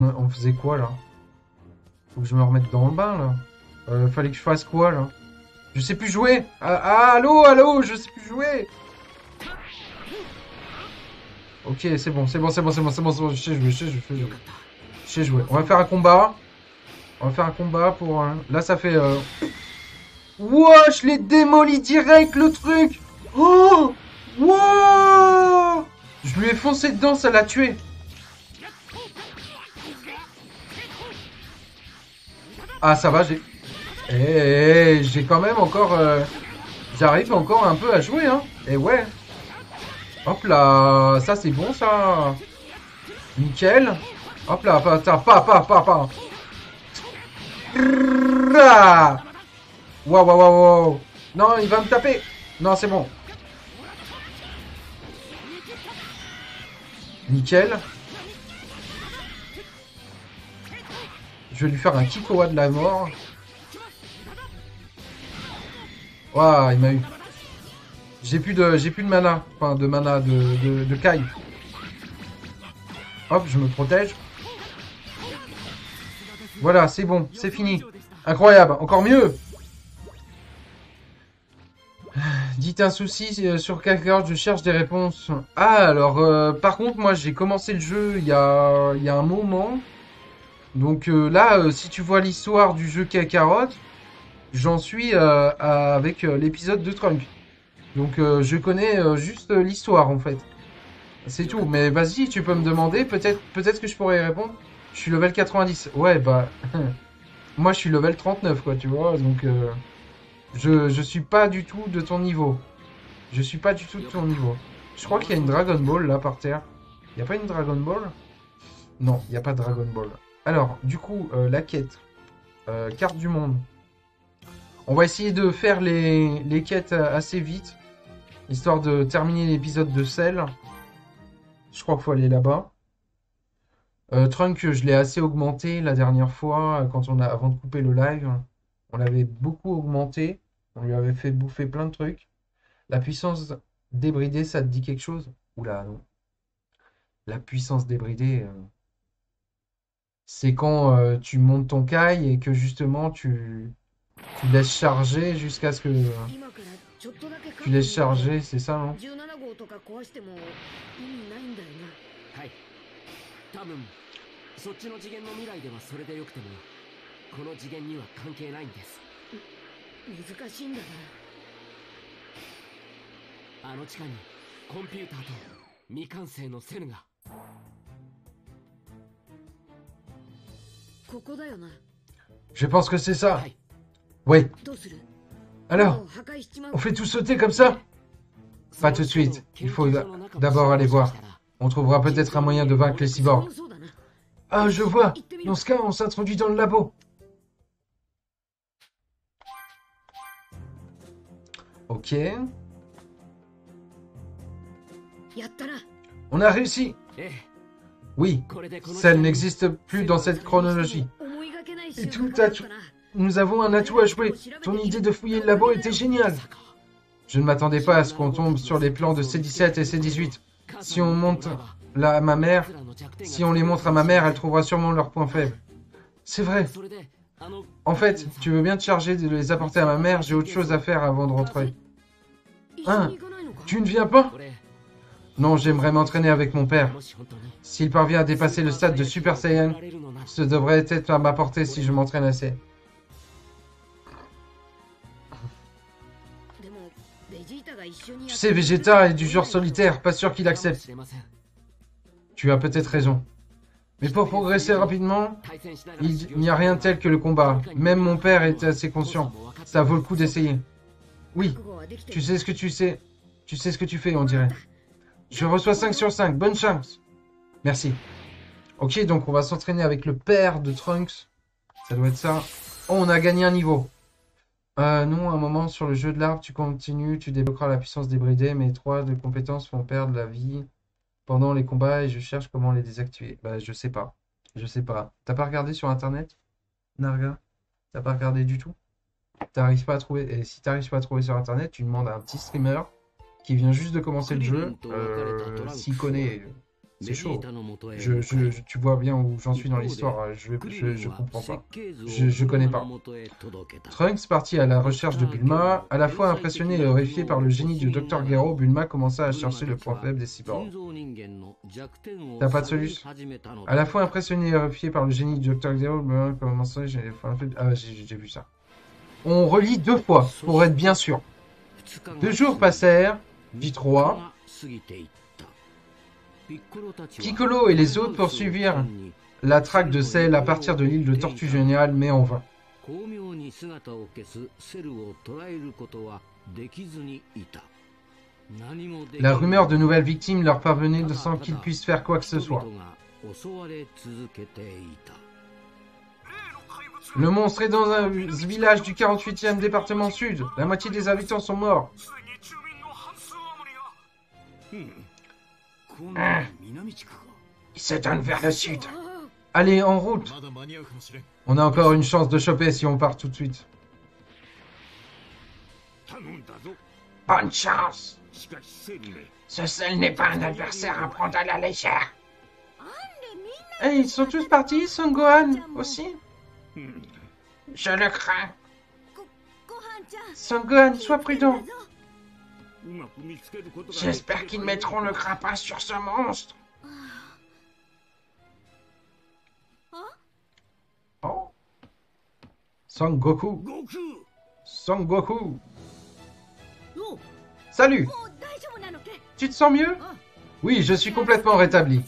On faisait quoi là Faut que je me remette dans le bain là. Euh, fallait que je fasse quoi là Je sais plus jouer ah, ah, allô, allô, je sais plus jouer Ok, c'est bon, c'est bon, c'est bon, c'est bon, c'est bon, c'est bon, je sais jouer, je sais jouer, je sais jouer. Je sais jouer. On va faire un combat. On va faire un combat pour... un- Là, ça fait... Euh... Wouah, je l'ai démoli direct, le truc Oh Wouah Je lui ai foncé dedans, ça l'a tué. Ah, ça va, j'ai... Eh, j'ai quand même encore... euh, J'arrive encore un peu à jouer, hein. Et ouais. Hop là, ça c'est bon, ça. Nickel. Hop là, pas, pas, pas, pas, pas, waouh, waouh, waouh. Non, il va me taper. Non, c'est bon. Nickel. Je vais lui faire un Kikoa de la mort. Waouh, il m'a eu. J'ai plus de plus de mana, enfin de mana de de, Kai. Hop, je me protège. Voilà, c'est bon, c'est fini. Incroyable, encore mieux. Dites un souci euh, sur carte je cherche des réponses. Ah, alors, euh, par contre, moi, j'ai commencé le jeu il y a un moment. Donc euh, là, euh, si tu vois l'histoire du jeu Kakarot, j'en suis euh, avec l'épisode de Trunk. Donc je connais juste l'histoire en fait. C'est tout. Mais vas-y, tu peux me demander. Peut-être peut-être que je pourrais y répondre. Je suis level 90. Ouais, bah... Moi, je suis level 39, quoi, tu vois. Donc, euh, je, je suis pas du tout de ton niveau. Je suis pas du tout de ton niveau. Je crois qu'il y a une Dragon Ball, là, par terre. Il a pas une Dragon Ball? Non, il a pas de Dragon Ball. Alors, du coup, euh, la quête. Euh, carte du monde. On va essayer de faire les, quêtes euh, assez vite. Histoire de terminer l'épisode de sel. Je crois qu'il faut aller là-bas. Trunk, je l'ai assez augmenté la dernière fois, avant de couper le live. On l'avait beaucoup augmenté. On lui avait fait bouffer plein de trucs. La puissance débridée, ça te dit quelque chose? Oula, non. La puissance débridée, c'est quand euh, tu montes ton caille et que justement tu laisses charger jusqu'à ce que. Hein, tu laisses charger, c'est ça, non Je pense que c'est ça. Oui. Alors, on fait tout sauter comme ça? Pas tout de suite. Il faut d'abord aller voir. On trouvera peut-être un moyen de vaincre les cyborgs. Ah, je vois. Dans ce cas, on s'introduit dans le labo. Ok. On a réussi. Eh. Oui, celle n'existe plus dans cette chronologie. Et tout atout, nous avons un atout à jouer. Ton idée de fouiller le labo était géniale. Je ne m'attendais pas à ce qu'on tombe sur les plans de C17 et C18. Si on monte là à ma mère, si on les montre à ma mère, elle trouvera sûrement leurs points faibles. C'est vrai. En fait, tu veux bien te charger de les apporter à ma mère, j'ai autre chose à faire avant de rentrer. Hein Tu ne viens pas? Non, j'aimerais m'entraîner avec mon père. S'il parvient à dépasser le stade de Super Saiyan, ce devrait être à ma portée si je m'entraîne assez. Tu sais, Vegeta est du genre solitaire, pas sûr qu'il accepte. Tu as peut-être raison. Mais pour progresser rapidement, il n'y a rien tel que le combat. Même mon père est assez conscient. Ça vaut le coup d'essayer. Oui, tu sais ce que tu sais. Tu sais ce que tu fais, on dirait. Je reçois 5 sur 5. Bonne chance. Merci. Ok, donc on va s'entraîner avec le père de Trunks. Ça doit être ça. Oh, on a gagné un niveau. Euh, non, un moment sur le jeu de l'arbre, tu continues, tu débloqueras la puissance débridée. Mes trois de compétences font perdre la vie pendant les combats et je cherche comment les désactiver. Bah, je sais pas. Je sais pas. T'as pas regardé sur internet, Narga? T'as pas regardé du tout? T'arrives pas à trouver. Et si t'arrives pas à trouver sur internet, tu demandes à un petit streamer qui vient juste de commencer le jeu, euh, s'y connaît, euh, c'est chaud. Je, tu vois bien où j'en suis dans l'histoire, euh, je, je, comprends pas. Je, connais pas. Trunks, parti à la recherche de Bulma, à la fois impressionné et horrifié par le génie du Dr. Gero, Bulma commença à chercher le point faible des cyborgs. T'as pas de solution À la fois impressionné et horrifié par le génie du Dr. Gero, Bulma commença à chercher le point faible. Ah, j'ai vu ça. On relit deux fois, pour être bien sûr. Deux jours passèrent, Vitrois. Piccolo et les autres poursuivirent la traque de sel à partir de l'île de Tortue Géniale, mais en vain. La rumeur de nouvelles victimes leur parvenait sans qu'ils puissent faire quoi que ce soit. Le monstre est dans un village du 48e département sud. La moitié des habitants sont morts. Il se donne vers le sud. Allez, en route. On a encore une chance de choper si on part tout de suite. Bonne chance. Ce seul n'est pas un adversaire à prendre à la légère. Hey, ils sont tous partis, Son Gohan aussi Je le crains. Son Gohan, sois prudent. J'espère qu'ils mettront le crapace sur ce monstre. Oh Son Goku Salut Tu te sens mieux? Oui, je suis complètement rétabli.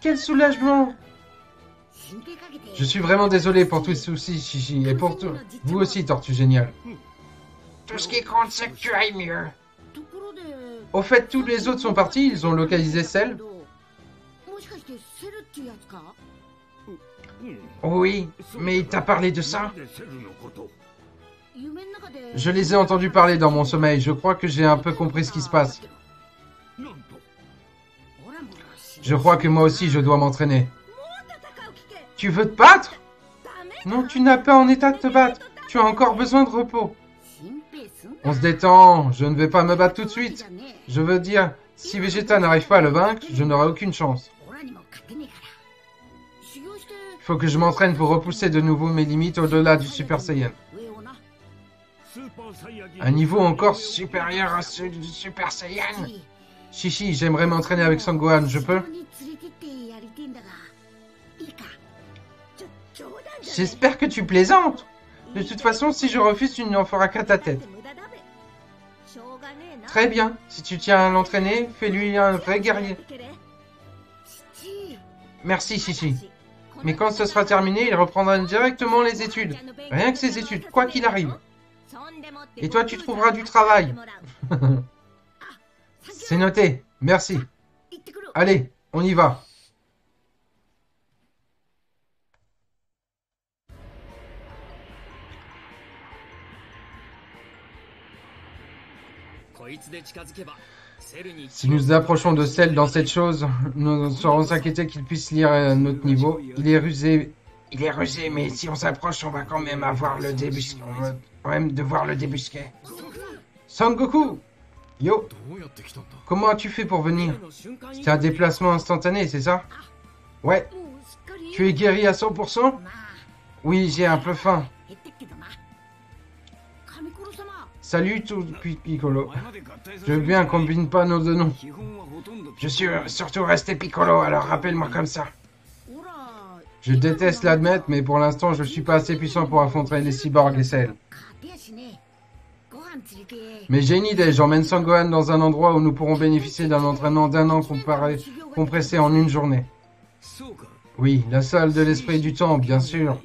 Quel soulagement Je suis vraiment désolé pour tous les soucis, Chichi, et pour tout. Vous aussi, Tortue Géniale. Tout ce qui compte, c'est que tu mieux. Au fait, tous les autres sont partis, ils ont localisé celle. Oui, mais il t'a parlé de ça Je les ai entendus parler dans mon sommeil, je crois que j'ai un peu compris ce qui se passe. Je crois que moi aussi je dois m'entraîner. Tu veux te battre? Non, tu n'as pas en état de te battre, tu as encore besoin de repos. On se détend, je ne vais pas me battre tout de suite. Je veux dire, si Vegeta n'arrive pas à le vaincre, je n'aurai aucune chance. Il faut que je m'entraîne pour repousser de nouveau mes limites au-delà du Super Saiyan. Un niveau encore supérieur à celui du Super Saiyan. Chichi, j'aimerais m'entraîner avec Sangohan, je peux J'espère que tu plaisantes. De toute façon, si je refuse, tu n'en feras qu'à ta tête. Très bien, si tu tiens à l'entraîner, fais-lui un vrai guerrier. 父 Merci Chichi. Mais quand ce sera terminé, il reprendra directement les études. Rien que ses études, quoi qu'il arrive. Et toi, tu trouveras du travail. C'est noté. Merci. Allez, on y va. Si nous approchons de celle dans cette chose, nous serons s'inquiéter qu'il puisse lire à notre niveau. Il est rusé. Il est rusé, mais si on s'approche, on va quand même avoir le débusqué. On va quand même devoir le débusquer. Sangoku Yo Comment as-tu fait pour venir? C'est un déplacement instantané, c'est ça? Ouais. Tu es guéri à 100% Oui, j'ai un peu faim. Salut tout Piccolo. Je veux bien qu'on combine pas nos deux noms. Je suis euh, surtout resté Piccolo, alors rappelle-moi comme ça. Je déteste l'admettre, mais pour l'instant, je ne suis pas assez puissant pour affronter les cyborgs et celles. Mais j'ai une idée, j'emmène Sangohan dans un endroit où nous pourrons bénéficier d'un entraînement d'un an comparé, compressé en une journée. Oui, la salle de l'esprit du temps, bien sûr.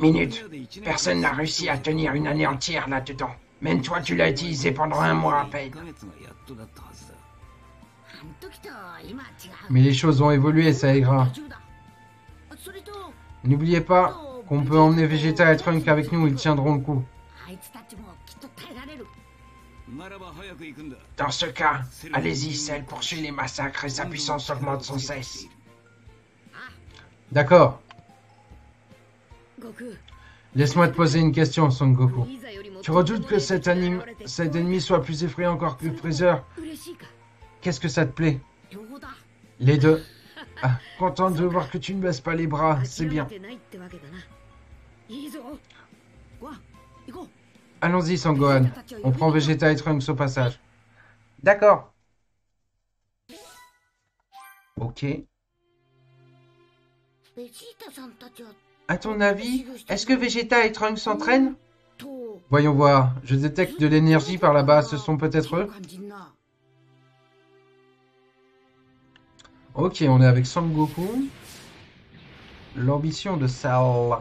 Minute. Personne n'a réussi à tenir une année entière là-dedans. Même toi, tu l'as utilisé pendant un mois à peine. Mais les choses ont évolué, ça ira. N'oubliez pas qu'on peut emmener Vegeta et Trunk avec nous, ils tiendront le coup. Dans ce cas, allez-y, celle poursuit les massacres et sa puissance augmente sans cesse. D'accord. Laisse-moi te poser une question, Son Goku. Tu redoutes que cet, anime, cet ennemi soit plus effrayant encore que Freezer? Qu'est-ce que ça te plaît? Les deux. Ah, content de voir que tu ne baisses pas les bras, c'est bien. Allons-y, Sangohan. On prend Vegeta et Trunks au passage. D'accord. Ok. À ton avis, est-ce que Vegeta et Trunks s'entraînent? Voyons voir, je détecte de l'énergie par là-bas, ce sont peut-être eux Ok, on est avec Sangoku. L'ambition de Sal.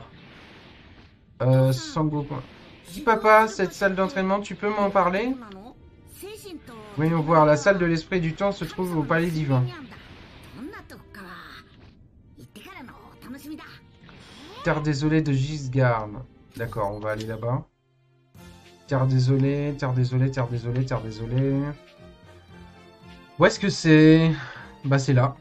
Euh, Sangoku. Dis papa, cette salle d'entraînement, tu peux m'en parler? Voyons voir, la salle de l'esprit du temps se trouve au palais divin. Terre désolée de Gisgard. D'accord, on va aller là-bas. Terre désolée, terre désolée, terre désolée, terre désolée. Où est-ce que c'est? Bah c'est là.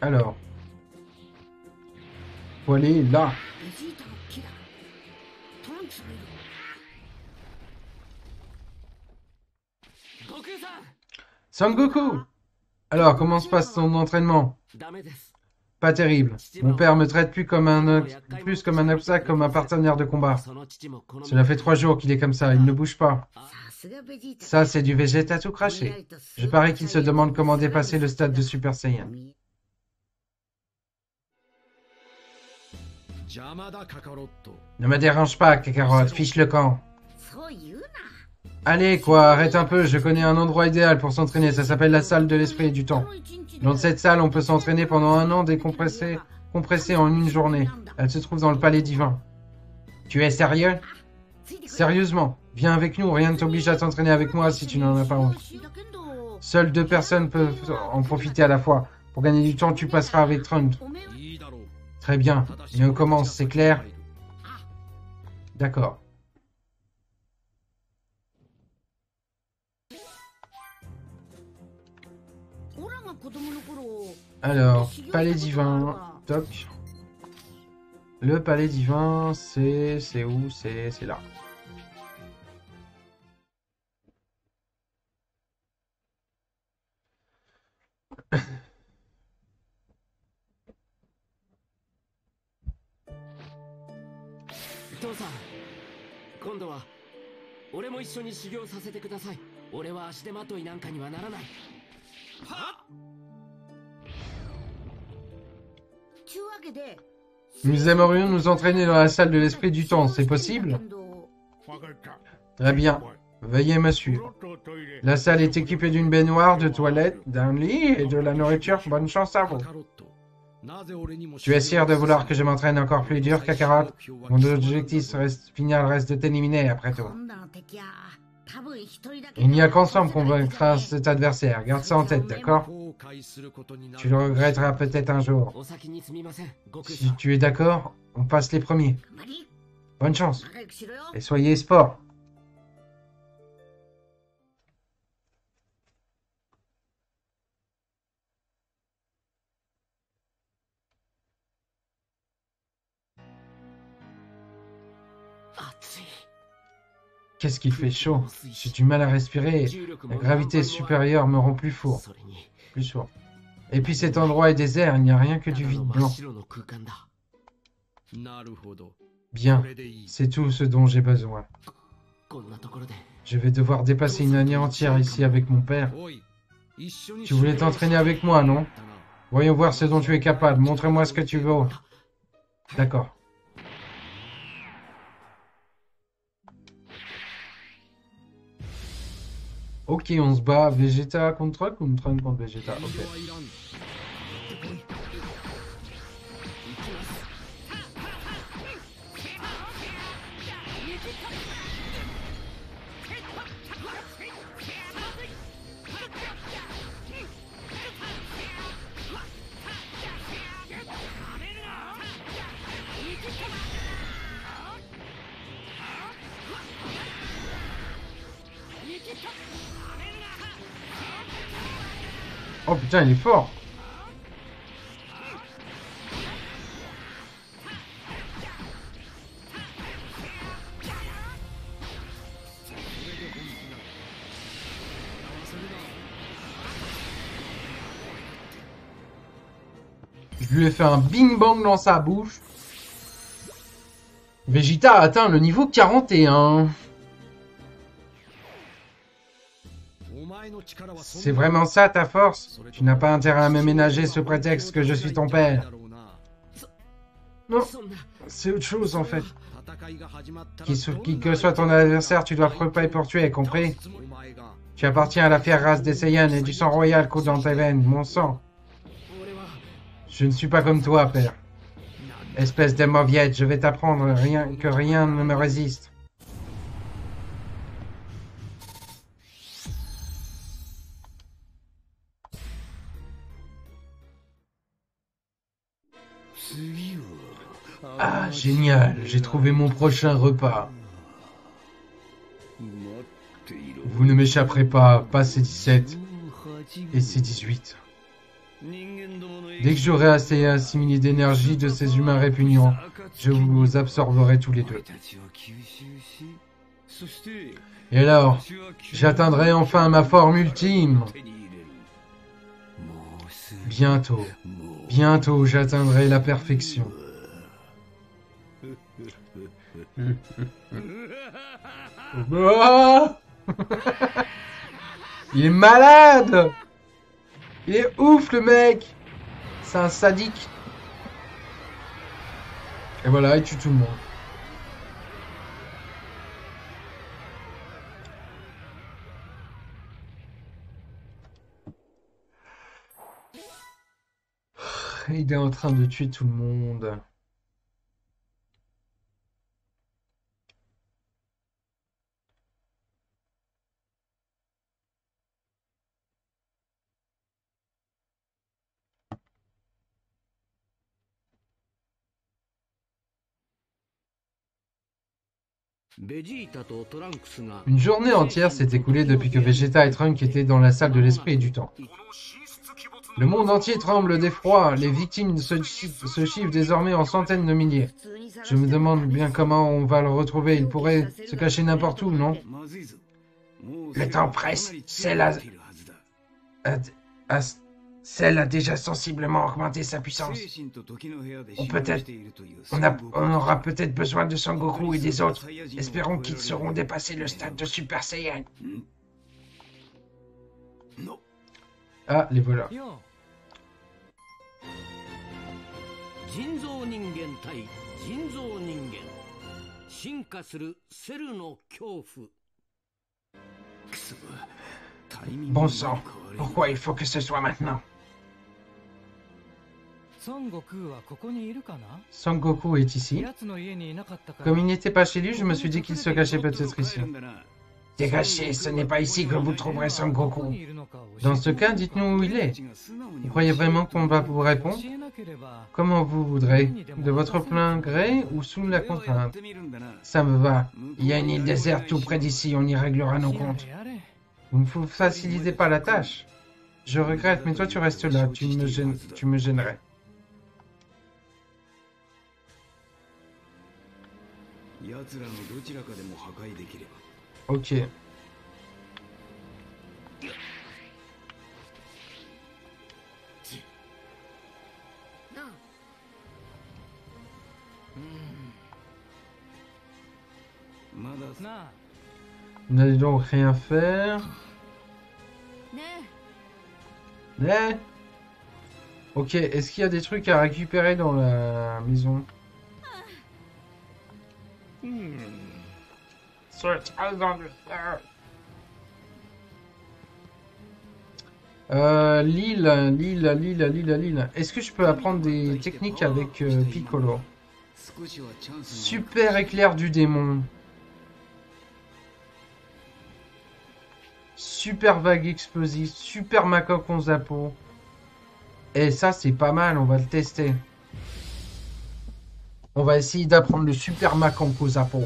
Alors. Faut aller là. Sangoku! Alors, comment se passe ton entraînement? Pas terrible. Mon père me traite plus comme un, plus comme un obstacle, comme un partenaire de combat. Cela fait trois jours qu'il est comme ça, il ne bouge pas. Ça, c'est du Vegeta tout craché. Je parie qu'il se demande comment dépasser le stade de Super Saiyan. Ne me dérange pas, Kakarot, fiche le camp. Allez, quoi, arrête un peu, je connais un endroit idéal pour s'entraîner, ça s'appelle la salle de l'esprit et du temps. Dans cette salle, on peut s'entraîner pendant un an décompressé compressé en une journée. Elle se trouve dans le palais divin. Tu es sérieux? Sérieusement, viens avec nous, rien ne t'oblige à t'entraîner avec moi si tu n'en as pas honte. Seules deux personnes peuvent en profiter à la fois. Pour gagner du temps, tu passeras avec Trent. Très bien, mais on commence, c'est clair D'accord. Alors, palais divin, toc. Le palais divin, c'est où? C'est là. 父さん今度は俺も一緒に修行させてください俺は足手まといなんかにはならない Nous aimerions nous entraîner dans la salle de l'esprit du temps, c'est possible 分かった Très bien, Veuillez me suivre. La salle est équipée d'une baignoire, de toilettes, d'un lit et de la nourriture. Bonne chance à vous. Tu es sûr de vouloir que je m'entraîne encore plus dur, Kakarot? Mon objectif final reste de t'éliminer, après tout. Il n'y a qu'ensemble qu'on vaincra cet adversaire. Garde ça en tête, d'accord? Tu le regretteras peut-être un jour. Si tu es d'accord, on passe les premiers. Bonne chance. Et soyez sport. Qu'est-ce qu'il fait chaud J'ai du mal à respirer. La gravité supérieure me rend plus four. Plus sourd. Et puis cet endroit est désert, il n'y a rien que du vide blanc. Bien, c'est tout ce dont j'ai besoin. Je vais devoir dépasser une année entière ici avec mon père. Tu voulais t'entraîner avec moi, non? Voyons voir ce dont tu es capable. Montre-moi ce que tu veux. D'accord. Ok, on se bat Vegeta contre Trunks contre Vegeta Ok. Est. Je lui ai fait un bing bang dans sa bouche. Vegeta a atteint le niveau 41. C'est vraiment ça ta force? Tu n'as pas intérêt à me ménager sous prétexte que je suis ton père. Non, c'est autre chose en fait. Qui, que soit ton adversaire, tu dois préparer pour tuer, compris Tu appartiens à la fière race des Saiyans et du sang royal coule dans tes veines, mon sang. Je ne suis pas comme toi, père. Espèce de mauviette, je vais t'apprendre rien que rien ne me résiste. Ah, génial, j'ai trouvé mon prochain repas. Vous ne m'échapperez pas, pas C17 et C18. Dès que j'aurai assez assimilé d'énergie de ces humains répugnants, je vous absorberai tous les deux. Et alors, j'atteindrai enfin ma forme ultime. Bientôt, bientôt j'atteindrai la perfection. Ah Il est malade Il est ouf le mec C'est un sadique. Et voilà, il tue tout le monde. Il est en train de tuer tout le monde. Une journée entière s'est écoulée depuis que Vegeta et Trunk étaient dans la salle de l'esprit et du temps. Le monde entier tremble d'effroi, les victimes se, chi- se chiffrent désormais en centaines de milliers. Je me demande bien comment on va le retrouver, il pourrait se cacher n'importe où, non? Le temps presse, c'est la... a- celle a déjà sensiblement augmenté sa puissance. Peut-être, on, aura peut-être besoin de Sangoku et des autres. Espérons qu'ils seront dépassés le stade de Super Saiyan. Ah, les voilà. Bon sang, pourquoi il faut que ce soit maintenant? Son Goku est ici. Comme il n'était pas chez lui, je me suis dit qu'il se cachait peut-être ici. Dégagez, ce n'est pas ici que vous trouverez Son Goku. Dans ce cas, dites-nous où il est. Vous croyez vraiment qu'on va vous répondre? Comment vous voudrez? De votre plein gré ou sous la contrainte? Ça me va. Il y a une île déserte tout près d'ici, on y réglera nos comptes. Vous ne vous facilitez pas la tâche. Je regrette, mais toi tu restes là, tu me, tu me gênerais. Ok. N'allez donc rien faire. Mais... Ok, est-ce qu'il y a des trucs à récupérer dans la maison? Lille, Lille, Lille, Lille, Lille. Est-ce que je peux apprendre des techniques avec Piccolo? Super éclair du démon. Super vague explosive. Super macaque en zapo. Et ça, c'est pas mal, on va le tester. On va essayer d'apprendre le super au zappo.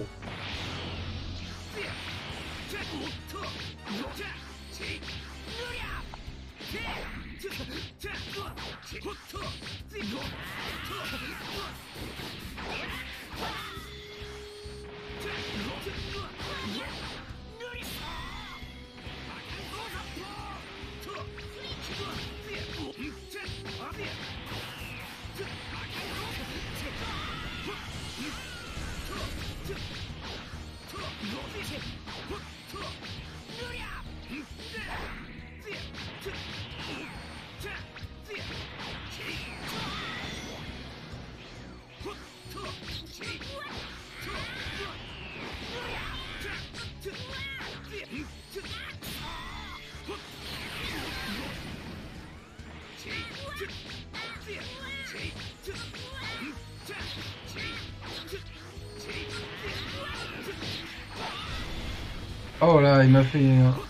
Oh là, il m'a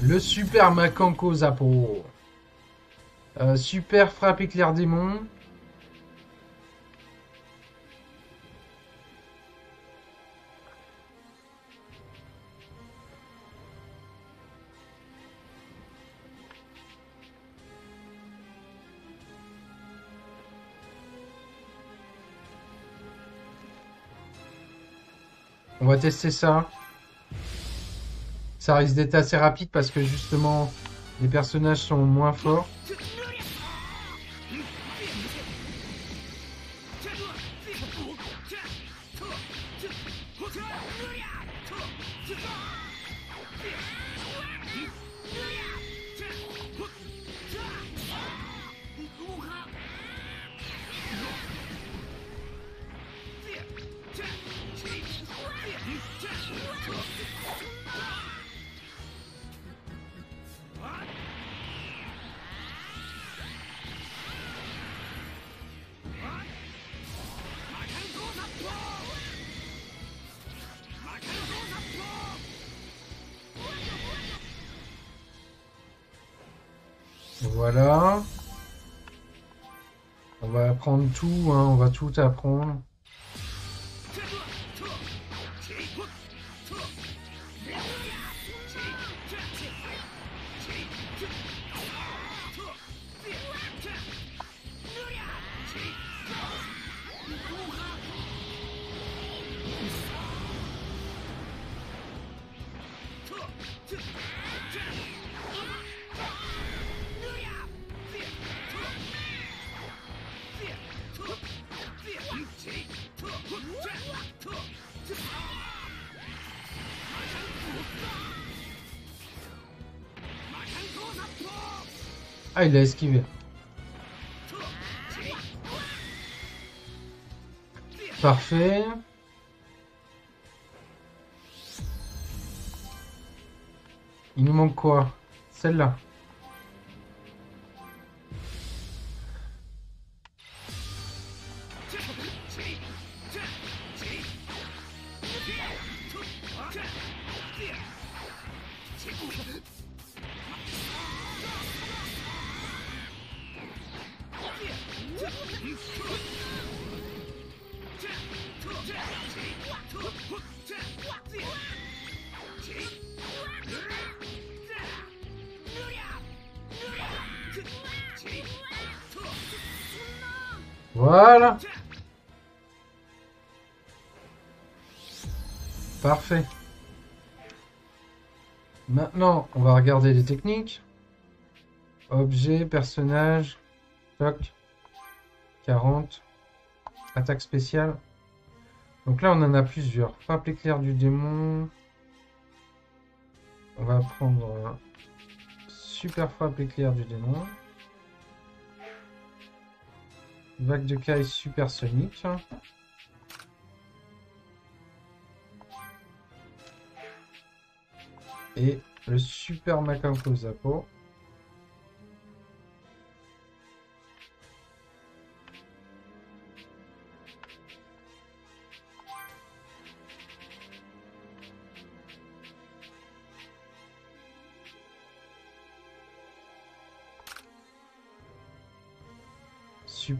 le super Makanko Zappo. Euh, super frappe éclair démon. On va tester ça. Ça risque d'être assez rapide parce que justement les personnages sont moins forts. Tout, hein, on va tout apprendre. Il a esquivé. Parfait. Il nous manque quoi? Celle-là. Voilà. Parfait. Maintenant, on va regarder les techniques. Objet, personnage, toc, 40, attaque spéciale. Donc là, on en a plusieurs. Frappe éclair du démon. On va prendre euh, super frappe éclair du démon. Vague de caille supersonique. Et le super Makamko Zappo.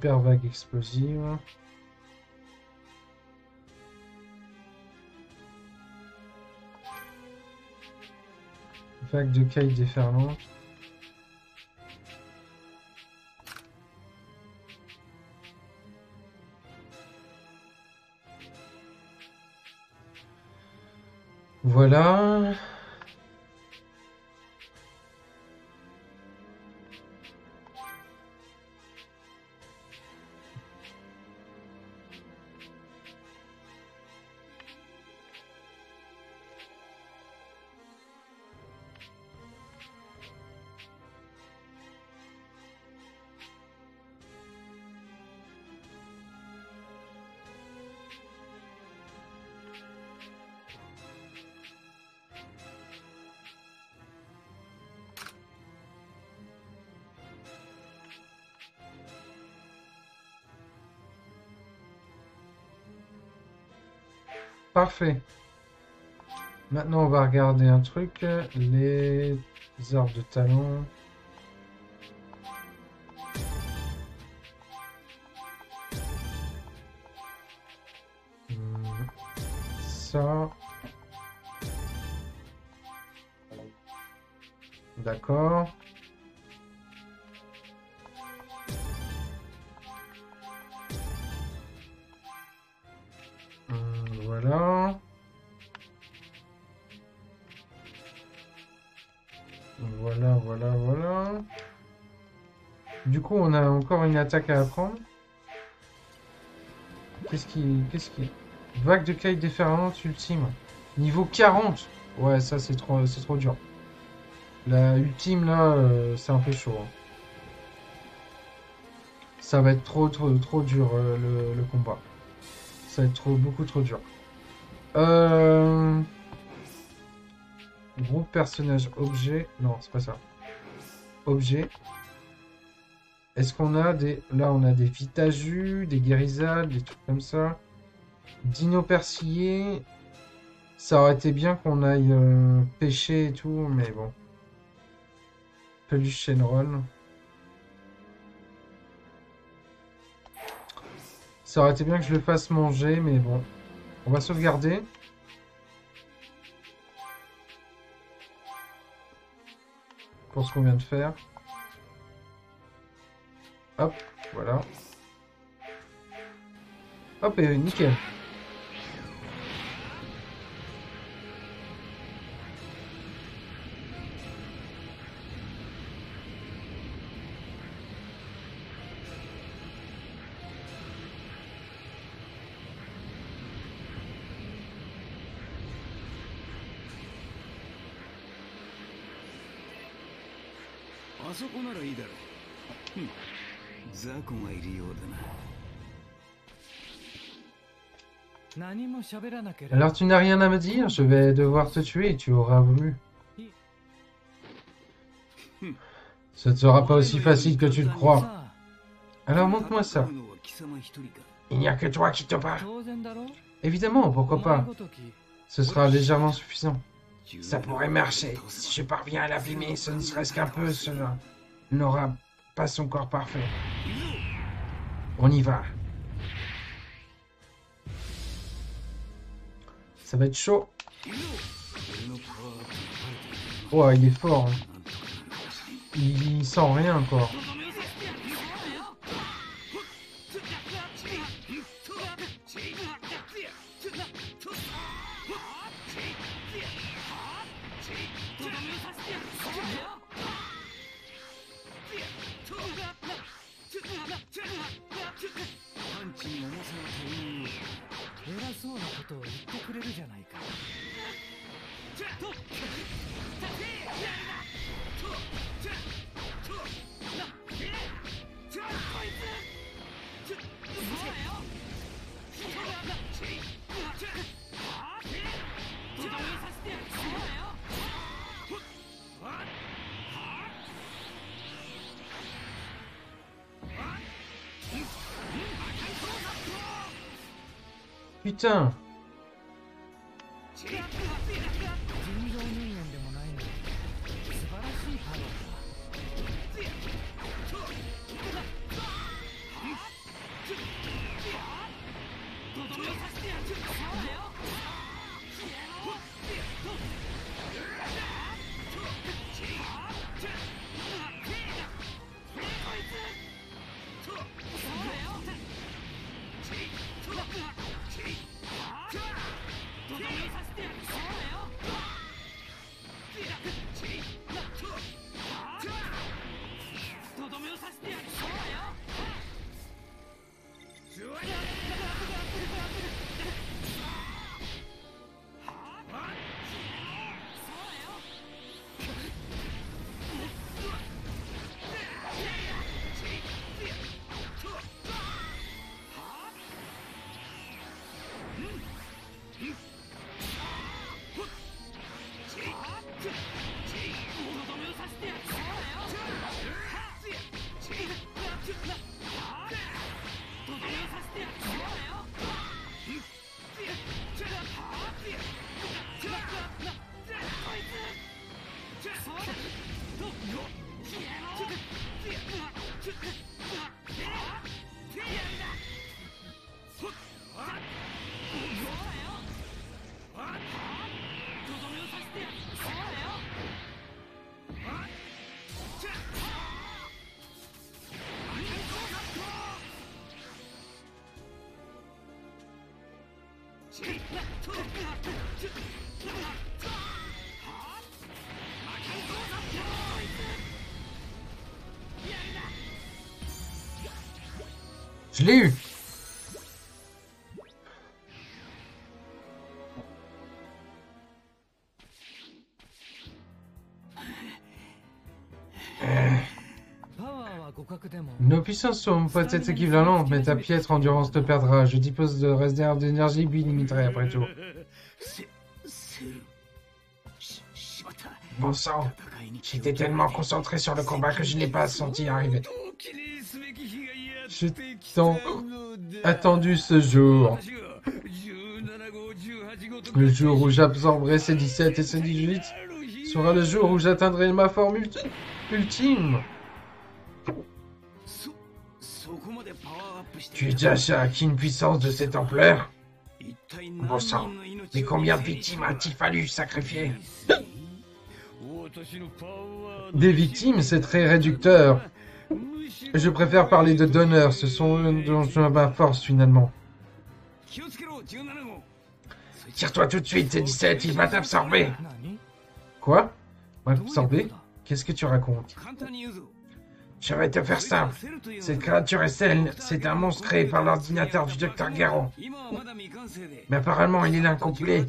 Super vague explosive. Vague de caille déferlante. Voilà. Maintenant, on va regarder un truc. Les arbres de talon. Hmm, Ça. D'accord. Attaque à apprendre. Qu'est-ce qui... Qu'est-ce qui... Vague de caille déferlante ultime. Niveau 40. Ouais, ça, c'est trop, c'est trop dur. La ultime, là, euh, c'est un peu chaud. hein. Ça va être trop, trop, trop dur, euh, le, combat. Ça va être trop, beaucoup trop dur. Euh... Groupe personnage objet. Non, c'est pas ça. Objet. Est-ce qu'on a des... Là, on a des Vitaju, des Guérisades, des trucs comme ça. Dino persillé. Ça aurait été bien qu'on aille euh, pêcher et tout, mais bon. Peluche Shenron. Ça aurait été bien que je le fasse manger, mais bon. On va sauvegarder. Pour ce qu'on vient de faire. Hop, voilà. Hop, et nickel. Alors tu n'as rien à me dire, je vais devoir te tuer, tu auras voulu. Ce ne sera pas aussi facile que tu le crois. Alors montre-moi ça. Il n'y a que toi qui te parle. Évidemment, pourquoi pas. Ce sera légèrement suffisant. Ça pourrait marcher. Si je parviens à l'abîmer, ce ne serait-ce qu'un peu, cela n'aura pas son corps parfait. On y va. Ça va être chaud. Oh, il est fort. Hein. Il, il sent rien encore. Putain 人 Je l'ai eu Nos puissances sont peut-être équivalentes, mais ta piètre endurance te perdra. Je dispose de réserves d'énergie limitées après tout. Bon sang, j'étais tellement concentré sur le combat que je n'ai pas senti arriver. Je attendu ce jour. Le jour où j'absorberai ces 17 et ces 18 sera le jour où j'atteindrai ma forme ultime. Tu es déjà acquis une puissance de cette ampleur Bon sang, mais combien de victimes a-t-il fallu sacrifier? Des victimes, c'est très réducteur. Je préfère parler de donneurs, ce sont eux dont je ma force finalement. Tire-toi tout de suite, 17, il va t'absorber. Quoi? M'absorber? Qu'est-ce que tu racontes? Je vais te faire simple. Cette créature est saine, c'est un monstre créé par l'ordinateur du docteur Garron. Mais apparemment, il est incomplet.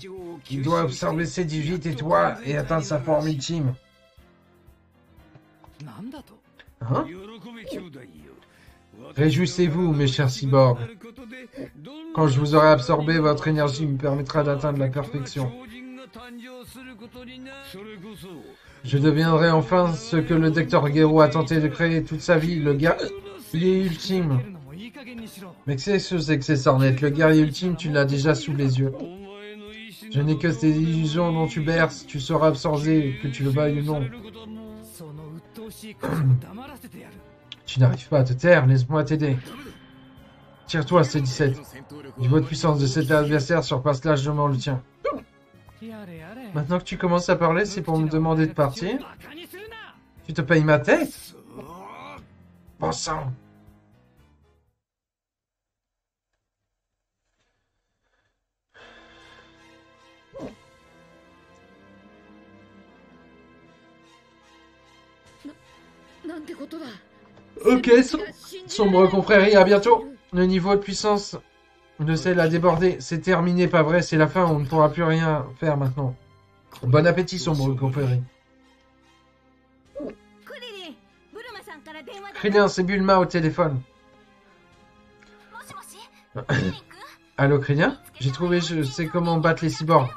Il doit absorber ses 18 et toi et atteindre sa forme ultime. Hein? Réjouissez-vous, mes chers cyborgs. Quand je vous aurai absorbé, votre énergie me permettra d'atteindre la perfection. Je deviendrai enfin ce que le docteur Gero a tenté de créer toute sa vie, le guerrier ultime. Mais c'est ce que c'est, Le guerrier ultime, tu l'as déjà sous les yeux. Je n'ai que ces illusions dont tu berces, tu seras absorbé, que tu le veuilles ou non. Tu n'arrives pas à te taire, laisse-moi t'aider. Tire-toi, C-17. Niveau de puissance de cet adversaire surpasse largement le tien. Maintenant que tu commences à parler, c'est pour me demander de partir Tu te payes ma tête? Bon sang Ok, sombre confrérie, à bientôt. Le niveau de puissance de celle à déborder, c'est terminé, pas vrai, c'est la fin, on ne pourra plus rien faire maintenant. Bon appétit, sombre confrérie. Krillin, c'est Bulma au téléphone. Allô, Krillin J'ai trouvé, je sais comment battre les cyborgs.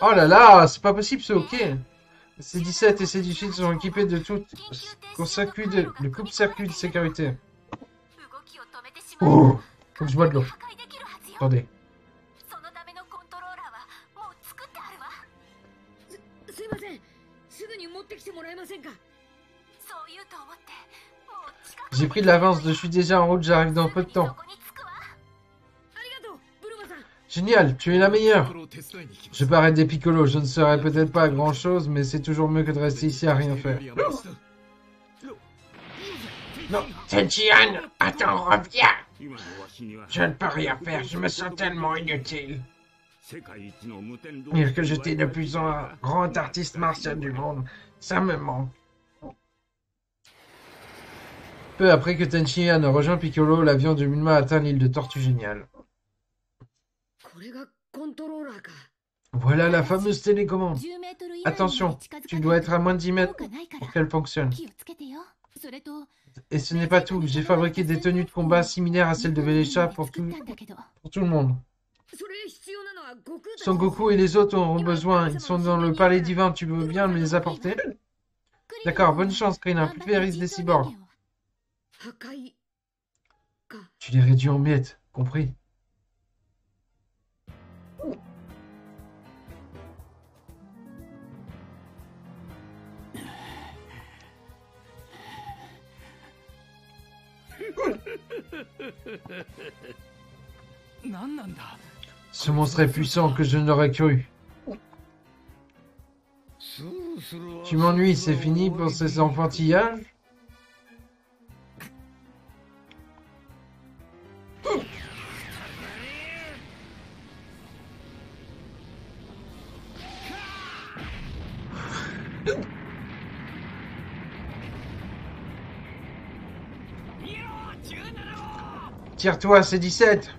Oh là là, c'est pas possible, c'est ok. C17 et C18 sont équipés de tout circuit de, le coupe-circuit de sécurité. Oh Faut que je bois de l'eau. Attendez. J'ai pris de l'avance, je suis déjà en route, j'arrive dans peu de temps. Génial, tu es la meilleure. Je parais des piccolos, je ne serai peut-être pas grand chose, mais c'est toujours mieux que de rester ici à rien faire. Non, attends, reviens. Je ne peux rien faire, je me sens tellement inutile. Dire que j'étais le plus grand artiste martial du monde, ça me manque. Peu après que Tenchihan rejoint Piccolo, l'avion de Mulma atteint l'île de Tortue Géniale. Voilà la fameuse télécommande. Attention, tu dois être à moins de 10 mètres pour qu'elle fonctionne. Oh et ce n'est pas tout, j'ai fabriqué des tenues de combat similaires à celles de Velisha pour tout, pour tout le monde. Son Goku et les autres auront besoin, ils sont dans le palais divin, tu veux bien me les apporter? D'accord, bonne chance, Krina, pulvérise des cyborgs. Tu les réduis en miettes, compris? Ce monstre est puissant que je n'aurais cru. Tu m'ennuies, c'est fini pour ces enfantillages? Tire-toi, c'est 17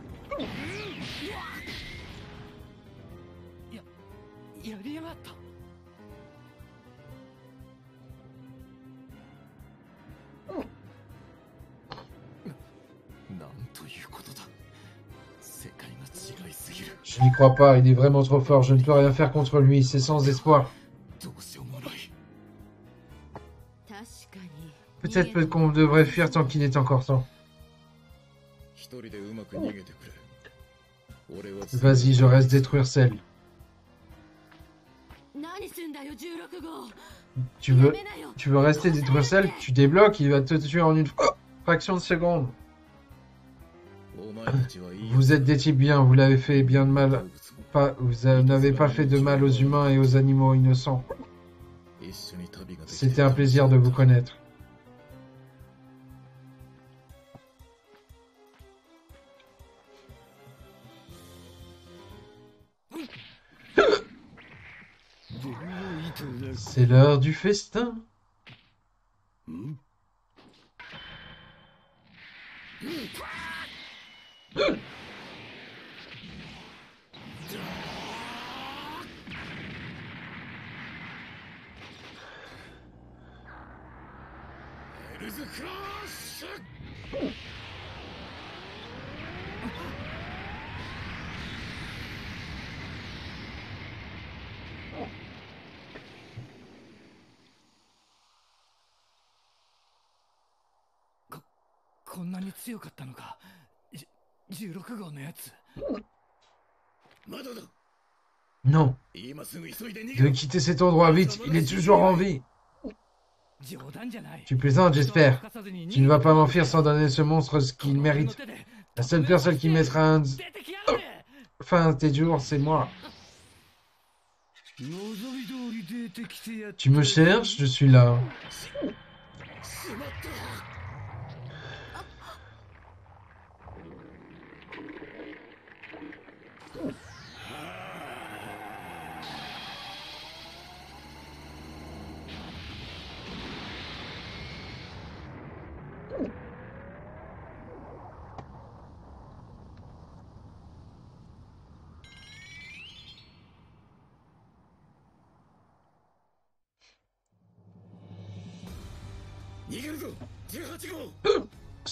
Je n'y crois pas, il est vraiment trop fort, je ne peux rien faire contre lui, c'est sans espoir. Peut-être qu'on devrait fuir tant qu'il est encore temps. Oh. Vas-y, je reste détruire celle. Tu veux, tu veux rester détruire celle? Tu débloques, il va te tuer en une fraction de seconde. Vous êtes des types bien, vous l'avez fait bien de mal. Vous n'avez pas fait de mal aux humains et aux animaux innocents. C'était un plaisir de vous connaître. C'est l'heure du festin. エルんなに強かったのかじ16号のやつまだだ Non, 今すぐ急いで逃 de げろ quitter cet endroit vite, il est toujours en vie. 冗談じゃない Tu plaisantes, j'espère. Tu ne vas pas m'enfuir sans donner ce monstre ce qu'il mérite. La seule personne qui mettra un出てきやがれ fin à tes jours, c'est moi. 望み通り出てきてやっ Tu me cherches, je suis là.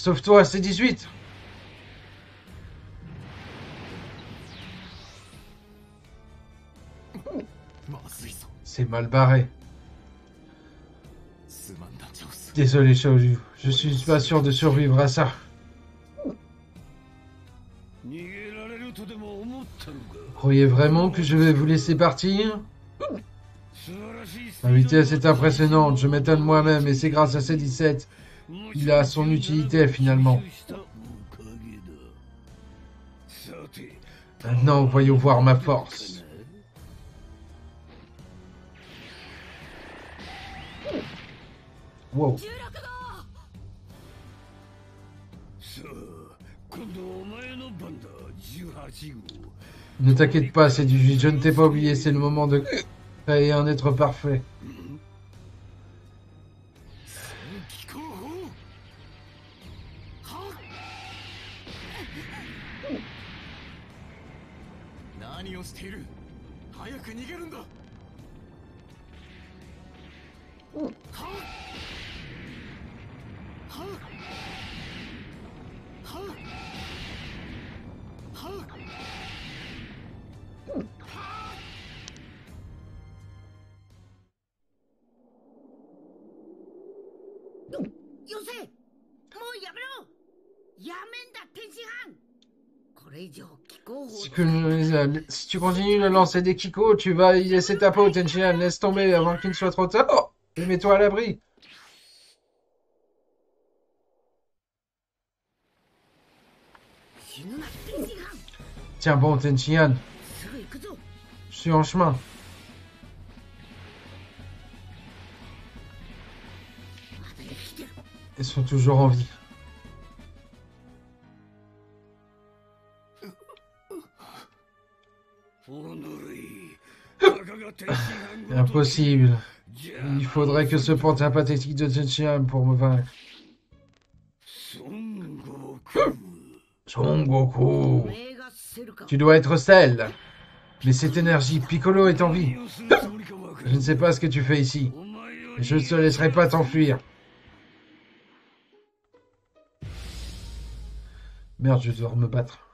Sauve-toi, c'est 18 C'est mal barré. Désolé, Shaoju. Je suis pas sûr de survivre à ça. Croyez vraiment que je vais vous laisser partir? Ma vitesse est impressionnante, je m'étonne moi-même et c'est grâce à ces 17 il a son utilité finalement. Maintenant, voyons voir ma force. Wow. Ne t'inquiète pas, c'est du Je ne t'ai pas oublié, c'est le moment de créer un être parfait. tu continues le lancer des Kiko, tu vas y laisser ta peau, Tenchian. Laisse tomber avant qu'il ne soit trop tard. Et mets-toi à l'abri. Tiens bon, Tenchian. Je suis en chemin. Ils sont toujours en vie. Il faudrait que ce pantin pathétique de Tchétchien pour me vaincre. Son Goku, tu dois être celle. Mais cette énergie, Piccolo est en vie. Je ne sais pas ce que tu fais ici. Je ne te laisserai pas t'enfuir. Merde, je dois me battre.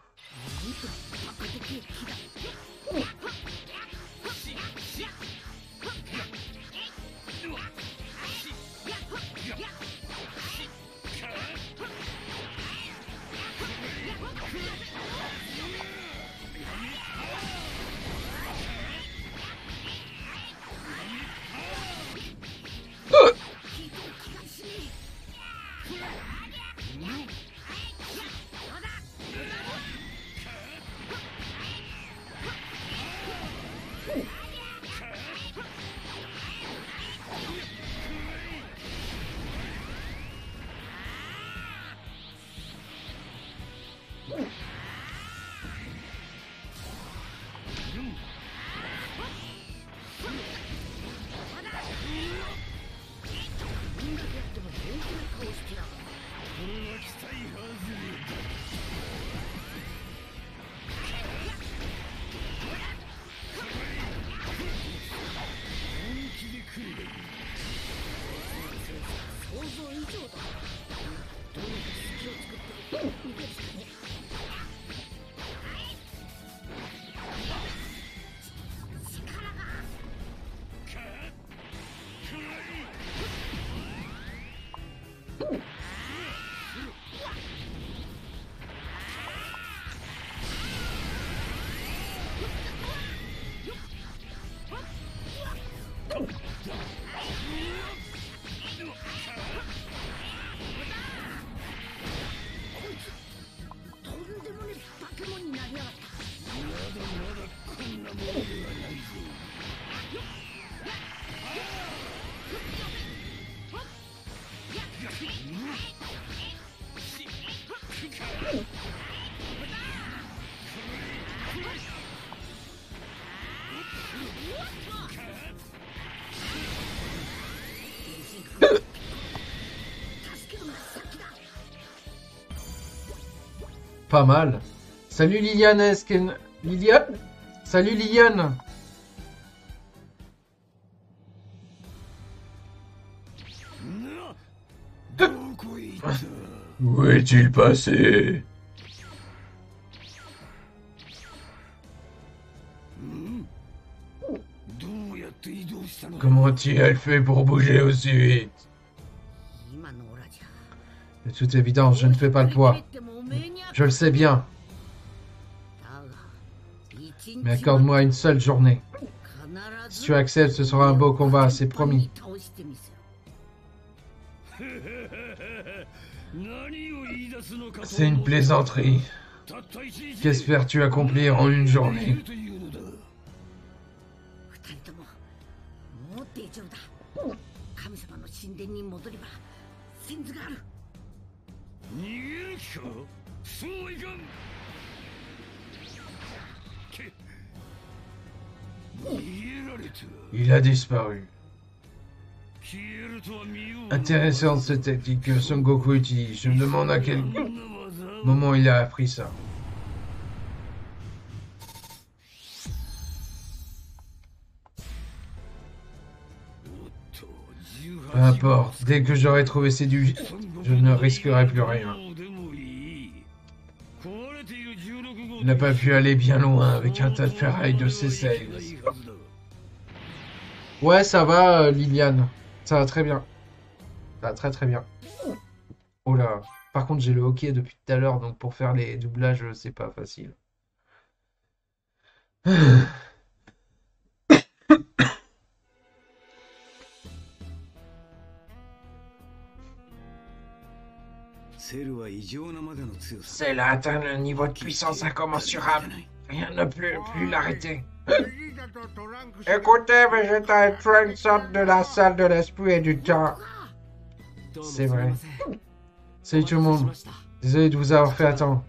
Pas mal. Salut Liliane Esken... Liliane? Salut Liliane. Où est-il passé? Comment a-t-il fait pour bouger aussi vite? De toute évidence, je ne fais pas le poids. Je le sais bien. Mais accorde-moi une seule journée. Si tu acceptes, ce sera un beau combat, c'est promis. C'est une plaisanterie. Qu'espères-tu accomplir en une journée? Il a disparu. Intéressante cette technique que Son Goku utilise. Je me demande à quel moment il a appris ça. Peu importe, dès que j'aurai trouvé ces du... je ne risquerai plus rien. 16号 Il n'a pas pu aller bien loin avec un tas de ferraille de sales. Ouais, ça va, euh, Liliane. Ça va très bien. Ça va très très bien. Oh là. Par contre, j'ai le hockey depuis tout à l'heure, donc pour faire les doublages, c'est pas facile. Celle-là atteint le niveau de puissance incommensurable. Rien ne peut plus l'arrêter. Écoutez, Vegeta et Trunks sortent de la salle de l'esprit et du temps. C'est vrai. Salut tout le monde. Désolé de vous avoir fait attendre.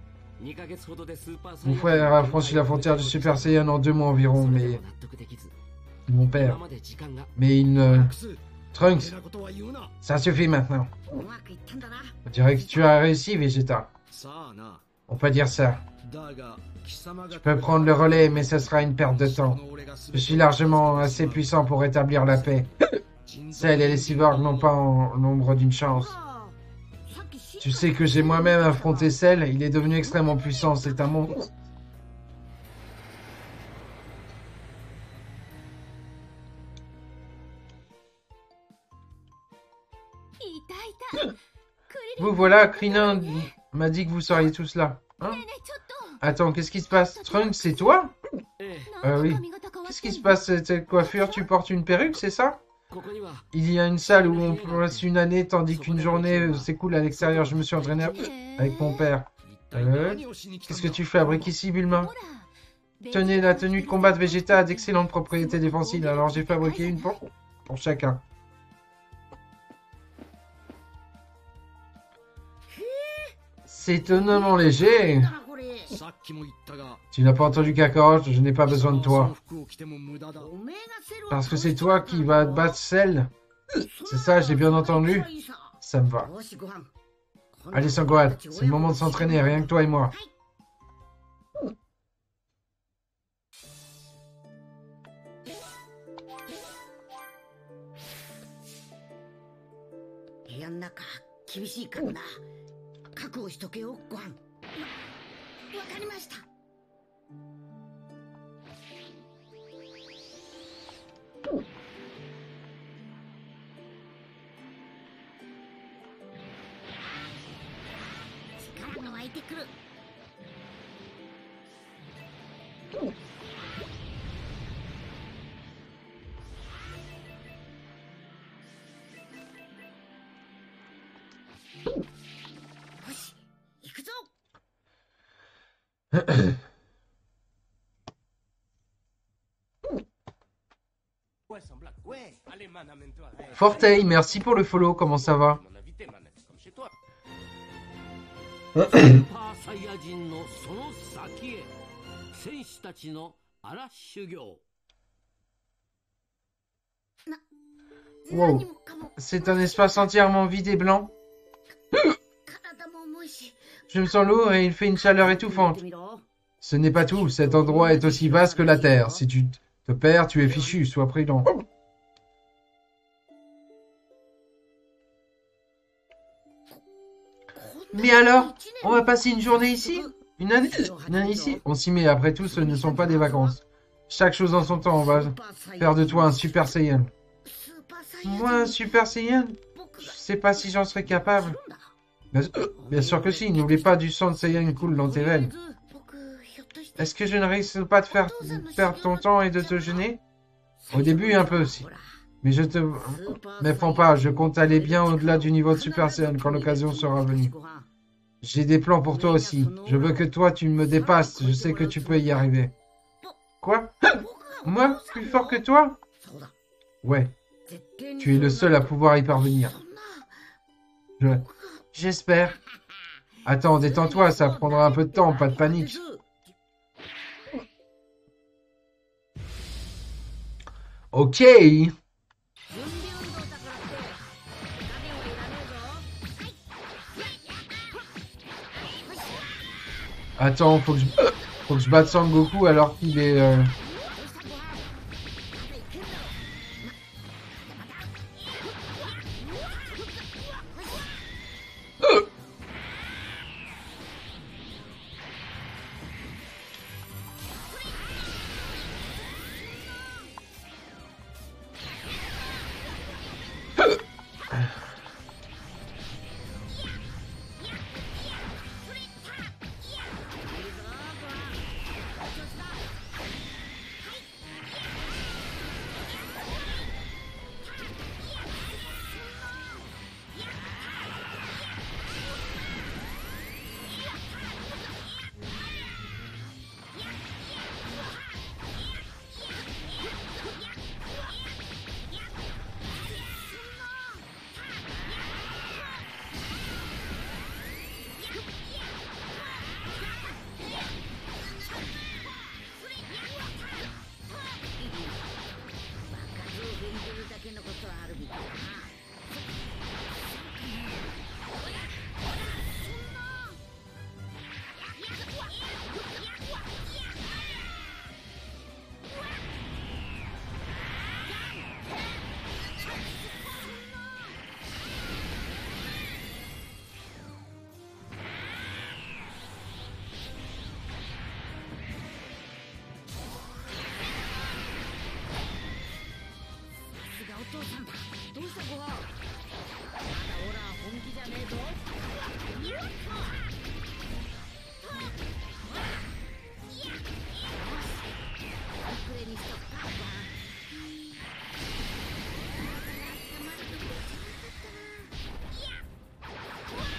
Mon frère a franchi la frontière du Super Saiyan en deux mois environ, mais... Mon père. Mais il ne... Trunks, ça suffit maintenant. On dirait que tu as réussi, Vegeta. On peut dire ça. Je peux prendre le relais, mais ce sera une perte de temps. Je suis largement assez puissant pour rétablir la paix. Celles et les cyborgs n'ont pas l'ombre d'une chance. Tu sais que j'ai moi-même affronté Cell, il est devenu extrêmement puissant, c'est un monstre. Vous voilà, Krillin m'a dit que vous seriez tous là. Hein Attends, qu'est-ce qui se passe Trunks, c'est toi ah oui. Qu'est-ce qui se passe Cette coiffure, tu portes une perruque, c'est ça Il y a une salle où on passe une année tandis qu'une journée euh, s'écoule à l'extérieur. Je me suis entraîné avec mon père. Euh, qu'est-ce que tu fabriques ici, Bulma Tenez, la tenue de combat de Vegeta a d'excellentes propriétés défensives, alors j'ai fabriqué une pour chacun. C'est étonnamment léger. Tu n'as pas entendu Kakarot, je n'ai pas besoin de toi. Parce que c'est toi qui vas battre celle. C'est ça, j'ai bien entendu. Ça me va. Allez Sangohan, c'est le moment de s'entraîner, rien que toi et moi. 覚悟しとけよご飯。わ分かりました。力が湧いてくる。Forteil, merci pour le follow, comment ça va? Wow. C'est un espace entièrement vide et blanc. Je me sens lourd et il fait une chaleur étouffante. Ce n'est pas tout, cet endroit est aussi vaste que la terre. Si tu te perds, tu es fichu, sois prudent. Mais alors, on va passer une journée ici? Une année, une année ici? On s'y met, après tout, ce ne sont pas des vacances. Chaque chose en son temps, on va faire de toi un Super Saiyan. Moi, un Super Saiyan? Je sais pas si j'en serais capable. Bien, sûr que si, n'oublie pas du sang de Saiyan cool dans tes veines. Est-ce que je ne risque pas de faire perdre ton temps et de te gêner? Au début, un peu aussi. Mais je te... Méprends pas, je compte aller bien au-delà du niveau de Super Saiyan quand l'occasion sera venue. J'ai des plans pour toi aussi. Je veux que toi, tu me dépasses. Je sais que tu peux y arriver. Quoi? Moi? Plus fort que toi? Ouais, tu es le seul à pouvoir y parvenir. Je- J'espère. Attends, détends-toi, ça prendra un peu de temps, pas de panique. Ok. Attends, faut que je, faut que je batte Sangoku alors qu'il est... euh,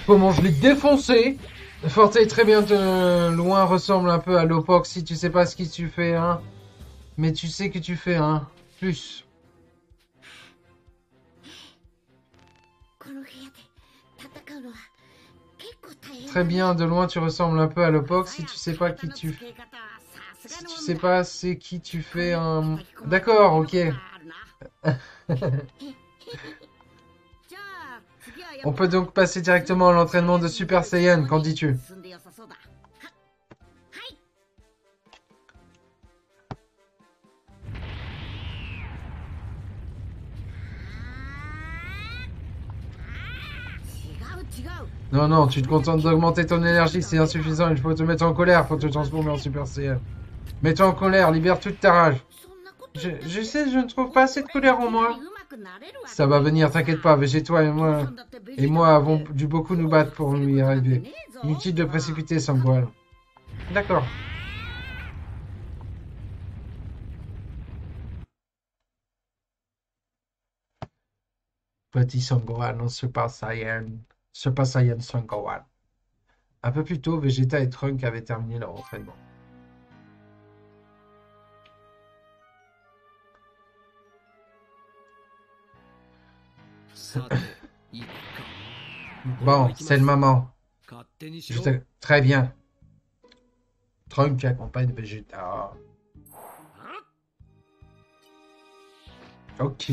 comment je l'ai défoncé. Forte très bien de loin ressemble un peu à Lopox si tu sais pas ce que tu fais, hein. Mais tu sais que tu fais, hein. Plus. Très bien, de loin tu ressembles un peu à Lopox si tu sais pas qui tu Si tu sais pas c'est qui tu fais, hein. D'accord, ok. On peut donc passer directement à l'entraînement de Super Saiyan, qu'en dis-tu? Non, non, tu te contentes d'augmenter ton énergie, c'est insuffisant, il faut te mettre en colère pour te transformer en Super Saiyan. Mets-toi en colère, libère toute ta rage. Je, je sais, je ne trouve pas assez de colère en moi. Ça va venir, t'inquiète pas, Végétois et moi, et moi avons dû beaucoup nous battre pour lui arriver. Inutile de précipiter sans. D'accord. Petit Sangohan, on se passe à Yen. Se passe à Yen Un peu plus tôt, Vegeta et Trunk avaient terminé leur entraînement. bon, c'est le moment. Euh, très bien. Trunk qui accompagne Vegeta. Ah. Ok.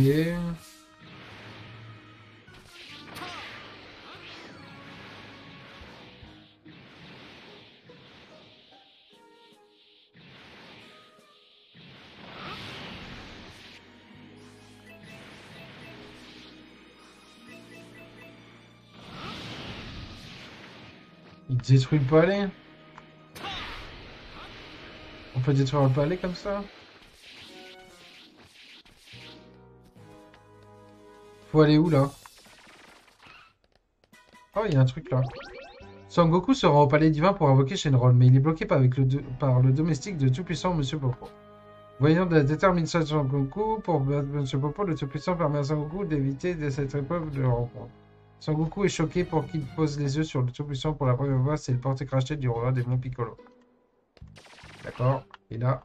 Il détruit le palais. On peut détruire le palais comme ça Faut aller où là? Oh, il y a un truc là. Sangoku se rend au palais divin pour invoquer Shenron, mais il est bloqué par, le domestique de tout-puissant Monsieur Popo. Voyant de la détermination de Sangoku, pour battre Monsieur Popo, le tout-puissant permet à Sangoku d'éviter de cette épreuve de rencontre. Sangoku est choqué pour qu'il pose les yeux sur le tout-puissant pour la première fois, c'est le porté craché du roi des monts Piccolo. D'accord, et là.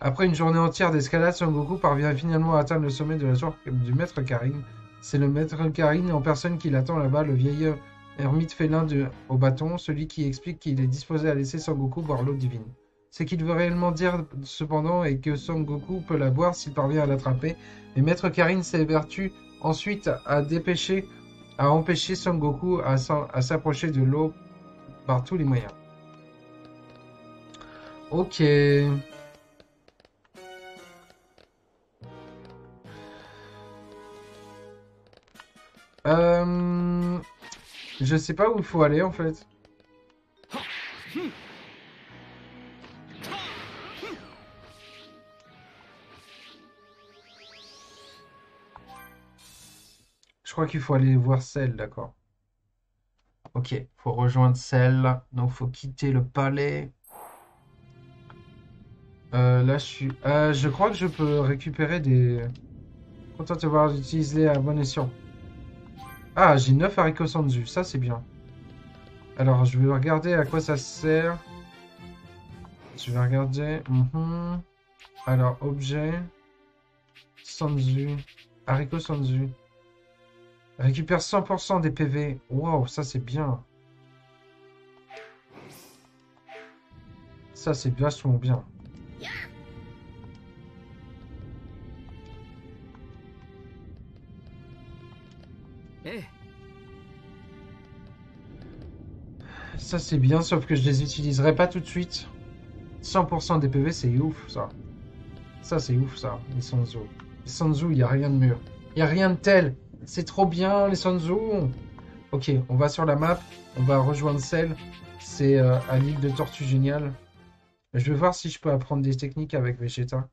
Après une journée entière d'escalade, Sangoku parvient finalement à atteindre le sommet de la tour du maître Karin. C'est le maître Karin en personne qui l'attend là-bas, le vieil ermite félin au bâton, celui qui explique qu'il est disposé à laisser Sangoku boire l'eau divine. Ce qu'il veut réellement dire cependant est que Sangoku peut la boire s'il parvient à l'attraper, mais maître Karin s'évertue ensuite à dépêcher, à empêcher Sangoku à s'en- à s'approcher de l'eau par tous les moyens. Ok. Euh... Je sais pas où il faut aller en fait. Crois qu'il faut aller voir Cell, d'accord. Ok, faut rejoindre Cell. Donc faut quitter le palais. Euh, là, je suis. euh, je crois que je peux récupérer des. Content de voir utiliser à bon escient. Ah, j'ai 9 haricots sanzu, ça c'est bien. Alors, je vais regarder à quoi ça sert. Je vais regarder. mhm. Alors, objet. Sanzu. Haricot sanzu. Récupère 100% des PV. Wow, ça c'est bien. Ça c'est vachement bien. Eh Ça c'est bien, sauf que je les utiliserai pas tout de suite. 100% des PV, c'est ouf ça. Ça c'est ouf ça, les Sanzu. Les Sanzu, il n'y a rien de mieux. Il n'y a rien de tel. C'est trop bien les Sanzu. Ok, on va sur la map. On va rejoindre celle. C'est euh, à l'île de Tortue Géniale. Je vais voir si je peux apprendre des techniques avec Vegeta.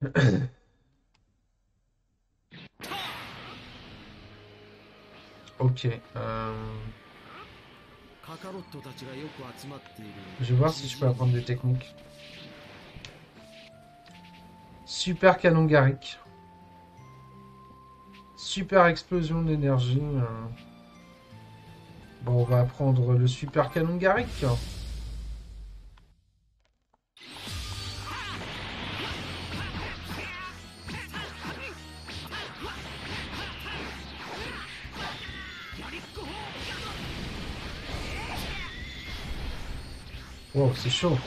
Ok. euh, Je vais voir si je peux apprendre des techniques. Super canon Garrick. Super explosion d'énergie. euh. Bon, on va apprendre le super canon Garrick. Wow, c'est chaud.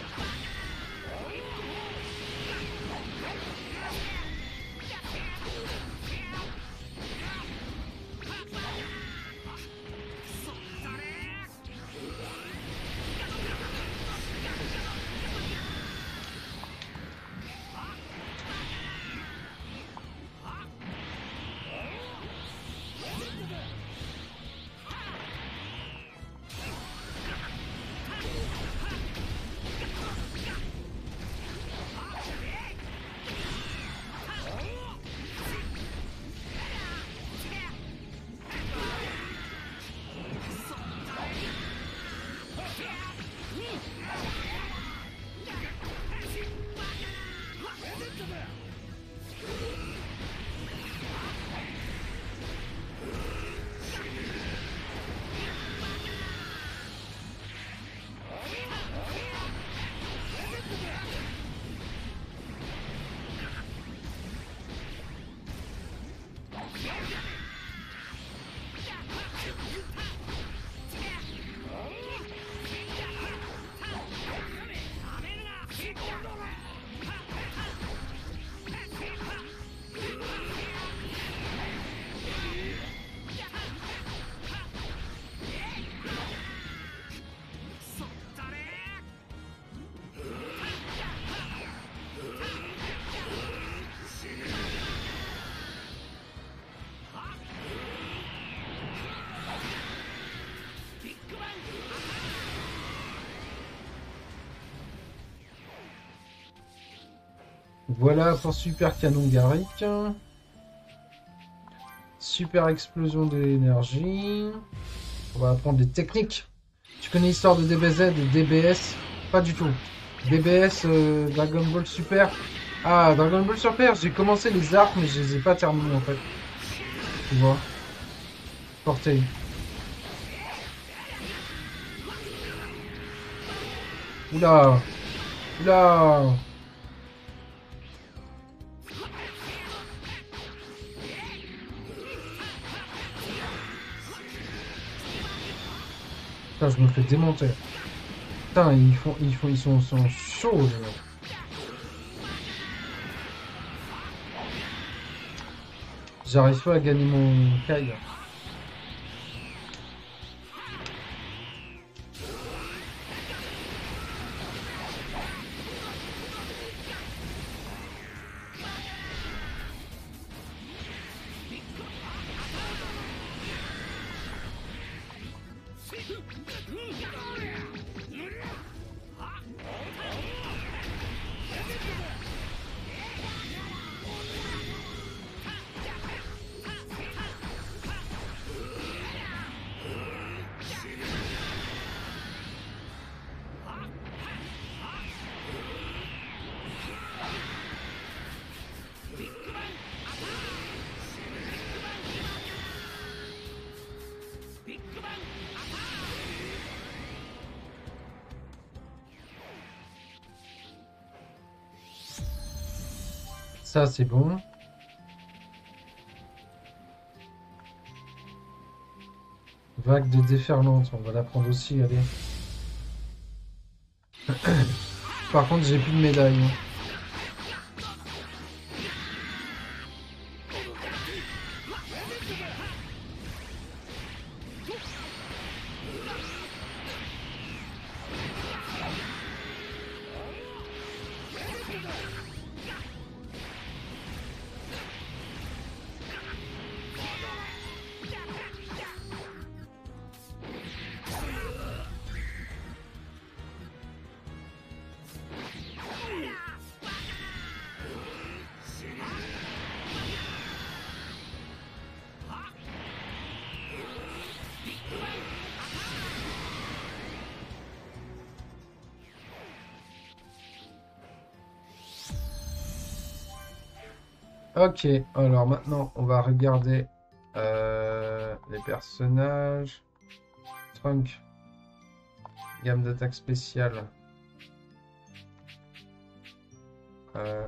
Voilà pour Super Canon Garrick. Super explosion d'énergie. On va apprendre des techniques. Tu connais l'histoire de DBZ et DBS Pas du tout. DBS, euh, Dragon Ball Super. Ah, Dragon Ball Super, j'ai commencé les arcs, mais je les ai pas terminés en fait. Tu vois Portée. Oula Oula Je me fais démonter. Putain, ils font, ils font, ils sont, chauds. J'arrive pas à gagner mon Kai. Ça, c'est bon. Vague de déferlante, on va la prendre aussi, allez. Par contre, j'ai plus de médaille. hein. Ok, alors maintenant on va regarder euh, les personnages. Trunk. Gamme d'attaque spéciale. Euh,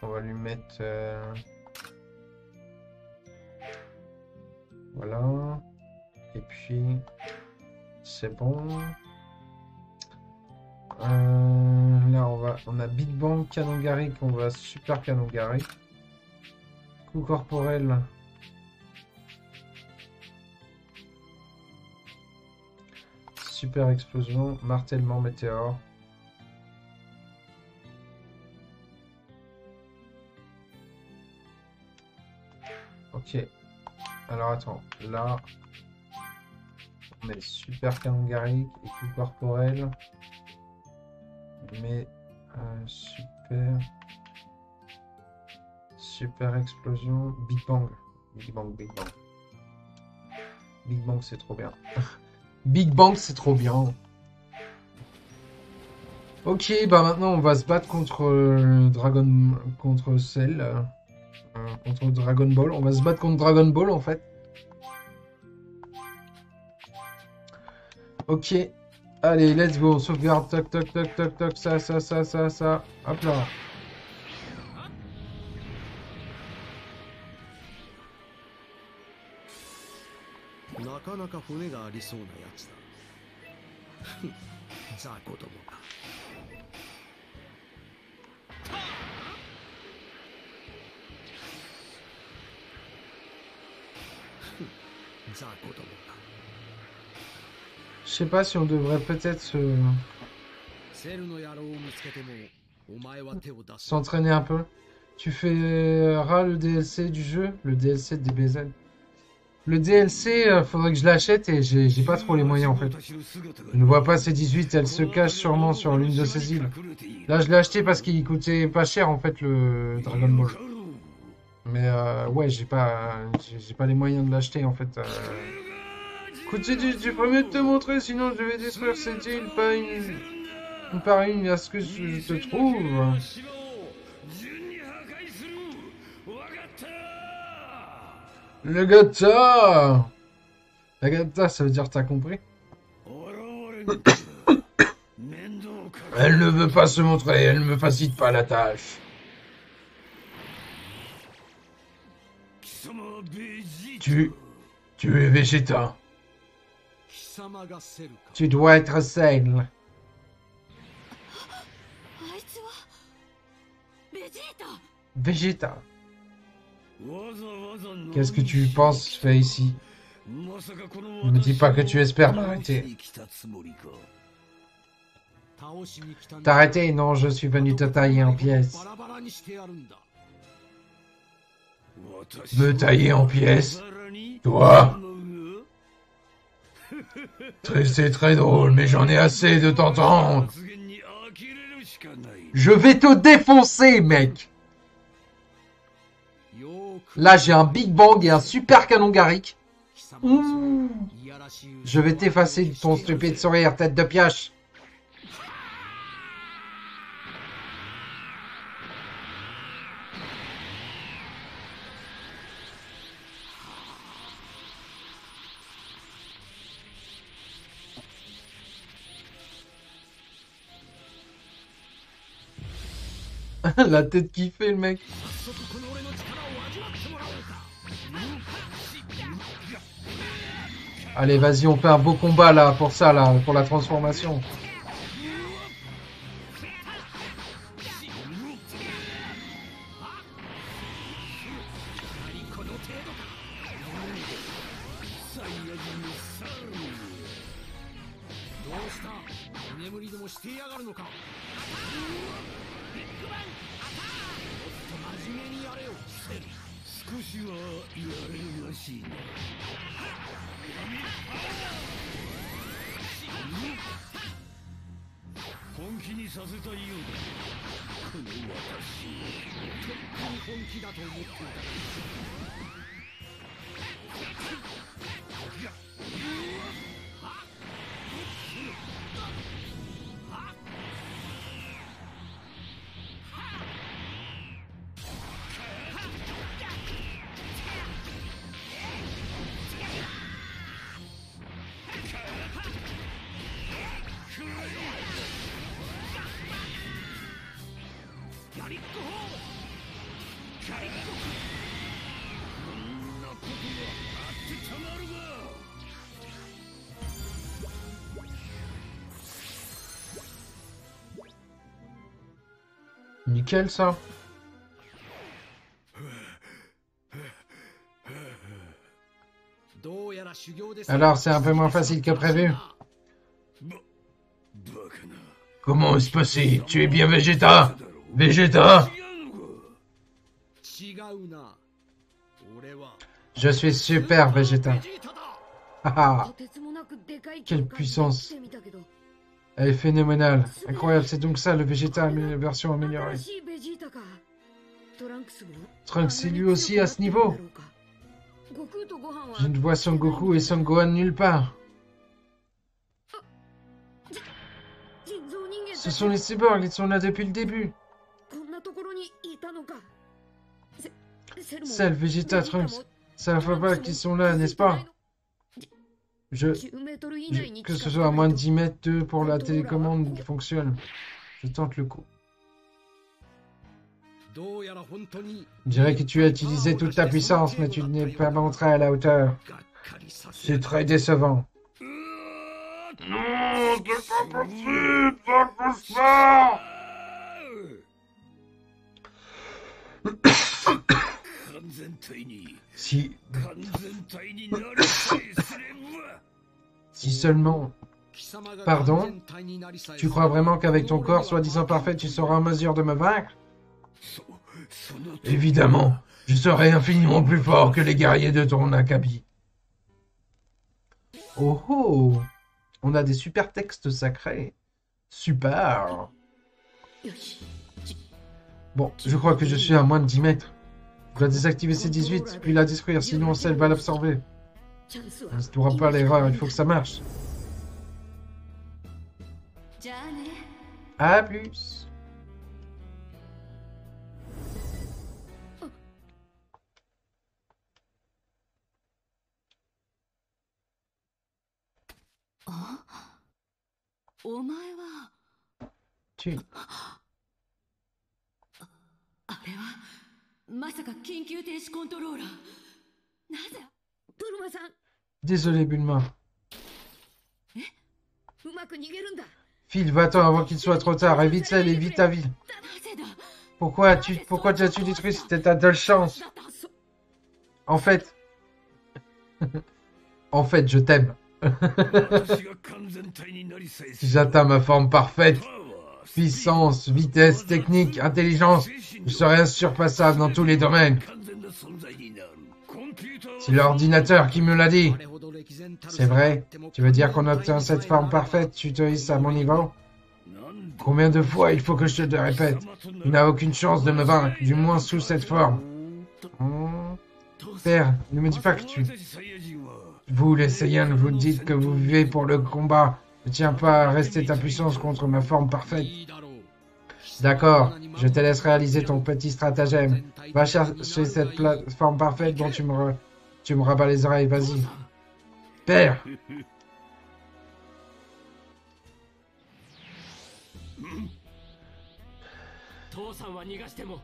on va lui mettre... euh, Voilà. Et puis... C'est bon. On a Big Bang, Canon Garrick, on va Super Canon. Coup corporel. Super explosion, martèlement météore. Ok. Alors attends, là, on met super canon et coup corporel. Mais euh, super. Super explosion. Big Bang. Big Bang, Big Bang. Big Bang, c'est trop bien. Big Bang, c'est trop bien. Ok, bah maintenant on va se battre contre euh, Dragon. contre Cell. euh, contre Dragon Ball. On va se battre contre Dragon Ball en fait. Ok. Allez, let's go. Sauvegarde. Toc, toc, toc, toc, toc. Ça, ça, ça, ça, ça. Hop là. Je sais pas si on devrait peut-être. S'entraîner un peu. Tu feras euh, le DLC du jeu Le DLC de DBZ Le DLC, euh, faudrait que je l'achète et j'ai pas trop les moyens en fait. Je ne vois pas ces 18, elle se cache sûrement sur l'une de ces îles. Là, je l'ai acheté parce qu'il coûtait pas cher en fait le Dragon Ball. Mais euh, ouais, j'ai pas, pas les moyens de l'acheter en fait. Écoute, tu peux mieux te montrer, sinon je vais détruire cette île par une, par une à ce que je te trouve. Le gata La gata, ça veut dire t'as compris? Elle ne veut pas se montrer, elle ne me facilite pas la tâche. Tu... Tu es végéta. Tu dois être saine. Vegeta. Qu'est-ce que tu penses faire ici Ne me dis pas que tu espères m'arrêter. T'arrêter? Non, je suis venu te tailler en pièces. Me tailler en pièces? Toi? C'est très drôle, mais j'en ai assez de t'entendre. Je vais te défoncer, mec. Là, j'ai un Big Bang et un super canon Garrick. Je vais t'effacer de ton stupide sourire, tête de pioche. La tête qui fait le mec. Allez, vas-y, on fait un beau combat là pour ça, là, pour la transformation. Alors, c'est un peu moins facile que prévu. Comment est-ce possible? Tu es bien Vegeta? Vegeta? Je suis super Vegeta. Ah, ah. Quelle puissance Elle est phénoménale. Incroyable, c'est donc ça le Vegeta version améliorée. Trunks est lui aussi à ce niveau. Je ne vois Son Goku et Son Gohan nulle part. Ce sont les cyborgs, ils sont là depuis le début. Celle, Vegeta, Trunks, ça ne pas qu'ils sont là, n'est-ce pas? Je, Que ce soit à moins de 10 mètres d'eux pour la télécommande fonctionne. Je tente le coup. On dirait que tu as utilisé toute ta puissance, mais tu n'es pas montré à la hauteur. C'est très décevant. Si... si seulement... Pardon? Tu crois vraiment qu'avec ton corps soi-disant parfait, tu seras en mesure de me vaincre? Évidemment, je serai infiniment plus fort que les guerriers de ton acabit. Oh oh On a des super textes sacrés. Super Bon, je crois que je suis à moins de 10 mètres. Je dois désactiver ces 18, puis la détruire, sinon celle va l'absorber. On ne tournera pas l'erreur, il faut que ça marche. À plus お前は Tu... あれはまさか緊急停止コントローラーなぜブルマさん Désolé, Bulma. うまく逃げるんだ Phil, va-t'en avant qu'il soit trop tard. Évite celle et vite ta vie. なぜだ Pourquoi tu pourquoi tu as-tu détruit C'était ta seule chance. だったそ En fait... en fait, je t'aime. Si J'atteins ma forme parfaite. Puissance, vitesse, technique, intelligence, je serai insurpassable dans tous les domaines. C'est l'ordinateur qui me l'a dit. C'est vrai. Tu veux dire qu'on obtient cette forme parfaite Tu te hisses à mon niveau? Combien de fois il faut que je te le répète? Tu n'as aucune chance de me vaincre, du moins sous cette forme. Père, ne me dis pas que tu vous, les Saiyans, vous dites que vous vivez pour le combat. Ne tiens pas à rester ta puissance contre ma forme parfaite. D'accord, je te laisse réaliser ton petit stratagème. Va chercher cette plateforme parfaite dont tu me, tu me rabats les oreilles, vas-y. Père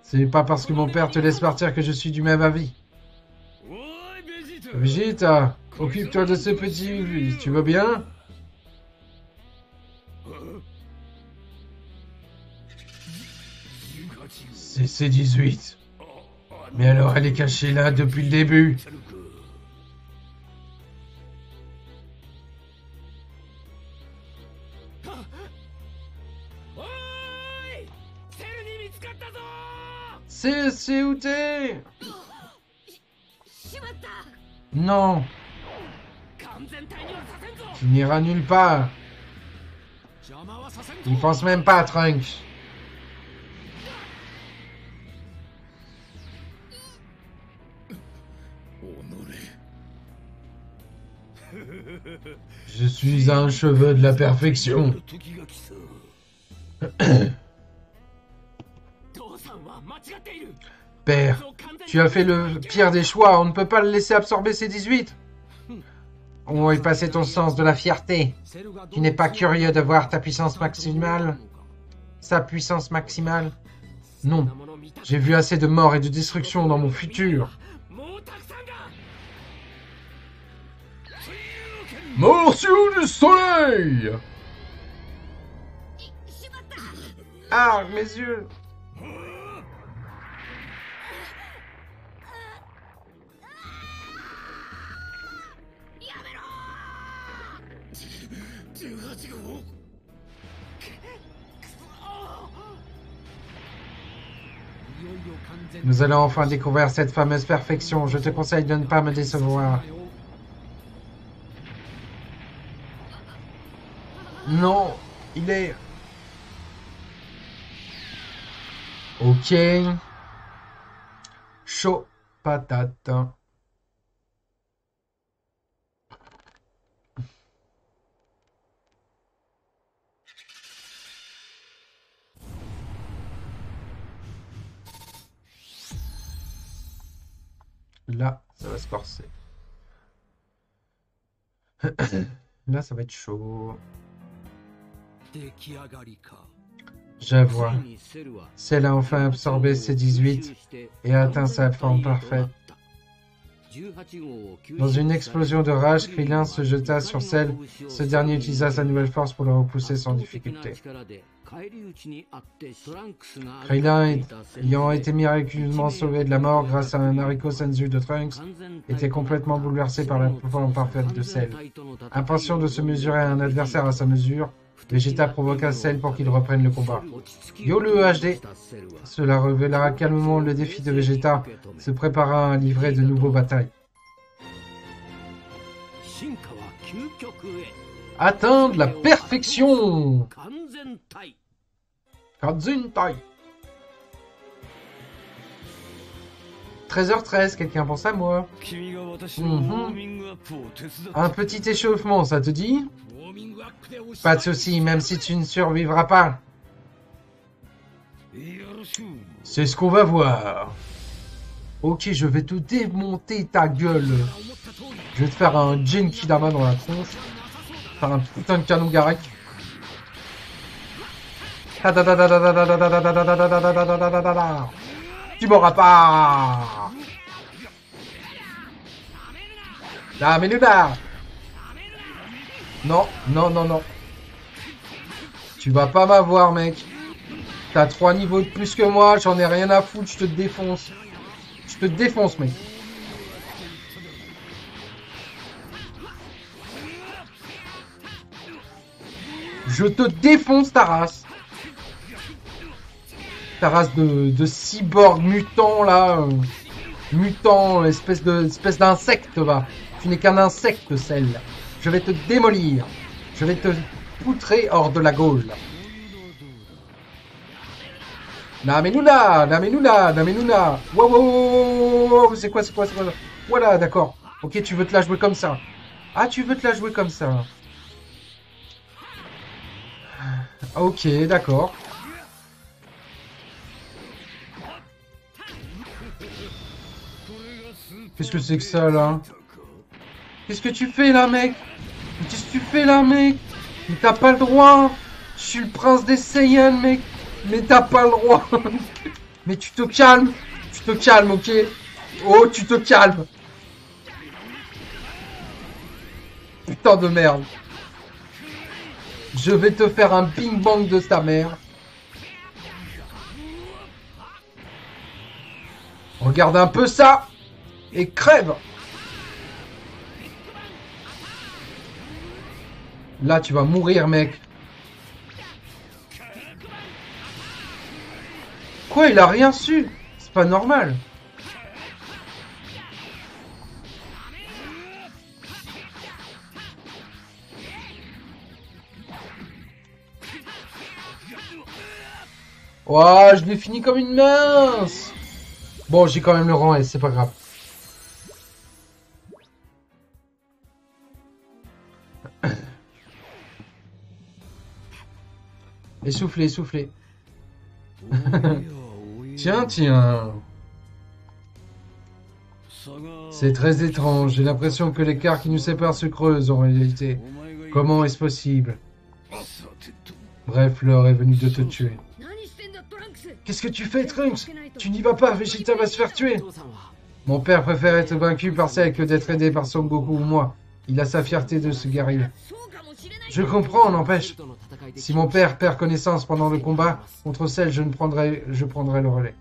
C'est pas parce que mon père te laisse partir que je suis du même avis. Vegeta Occupe-toi de ce petit, tu vas bien? C'est C18. Mais alors elle est cachée là depuis le début. C'est où t'es? Non. Tu n'iras nulle part. Il pense même pas à Trunks. Je suis un cheveu de la perfection. Père, tu as fait le pire des choix, on ne peut pas le laisser absorber ses 18. Où est passé ton sens de la fierté. Tu n'es pas curieux de voir ta puissance maximale. Sa puissance maximale. Non. J'ai vu assez de morts et de destruction dans mon futur. Morceau du soleil! Ah, mes yeux! Nous allons enfin découvrir cette fameuse perfection. Je te conseille de ne pas me décevoir. Non, il est... Ok. Chaud patate. là, ça va se corser. là, ça va être chaud. J'avoue. Celle a enfin absorbé ses 18 et a atteint sa forme parfaite. Dans une explosion de rage, Krillin se jeta sur celle. Ce dernier utilisa sa nouvelle force pour le repousser sans difficulté. Krillin, ayant été miraculeusement sauvé de la mort grâce à un haricot senzu de Trunks, était complètement bouleversé par la forme parfaite de Cell. Impatient de se mesurer à un adversaire à sa mesure, Vegeta provoqua Cell pour qu'il reprenne le combat. Yo le HD Cela révélera calmement le défi de Vegeta, se prépara à livrer de nouveaux batailles. atteindre la perfection. Kanzentai. 13h13, quelqu'un pense à moi. Mhm. Un petit échauffement, ça te dit? Pas de souci, même si tu ne survivras pas. C'est ce qu'on va voir. Ok, je vais te démonter ta gueule. Je vais te faire un Genki Dama dans la tronche. Faire un putain de canon Garek. Tu m'auras pas Menuda Non, non, non, non. Tu vas pas m'avoir, mec. T'as trois niveaux de plus que moi, j'en ai rien à foutre, je te défonce. Je te défonce, mec. Je te défonce ta race. Ta race de, de cyborg mutant là. euh, mutant, espèce de espèce d'insecte va. Tu n'es qu'un insecte celle. Je vais te démolir. Je vais te poutrer hors de la Gaule. Namenuna, Namenuna, Namenuna. Wow, wow, wow, wow, c'est quoi, c'est quoi, c'est quoi Voilà, d'accord. Ok, tu veux te la jouer comme ça. Ah, tu veux te la jouer comme ça. Ok, d'accord. Qu'est-ce que c'est que ça, là Qu'est-ce que tu fais, là, mec Qu'est-ce que tu fais, là, mec Mais t'as pas le droit Je suis le prince des Saiyans, mec Mais t'as pas le droit Mais tu te calmes Tu te calmes, ok Oh, tu te calmes Putain de merde Je vais te faire un ping-bang de ta mère. Regarde un peu ça et crève. Là, tu vas mourir, mec. Quoi, il a rien su? C'est pas normal. Ouah, je l'ai fini comme une mince. Bon, j'ai quand même le rang S, c'est pas grave. Essoufflé, essoufflé. Tiens, tiens. C'est très étrange. J'ai l'impression que l'écart qui nous sépare se creuse en réalité. Comment est-ce possible? Bref, l'heure est venue de te tuer. Qu'est-ce que tu fais, Trunks Tu n'y vas pas, Vegeta va se faire tuer Mon père préfère être vaincu par celle que d'être aidé par Son Goku ou moi. Il a sa fierté de ce garib. Je comprends, n'empêche. Si mon père perd connaissance pendant le combat, contre celle, je prendrai, je prendrai le relais.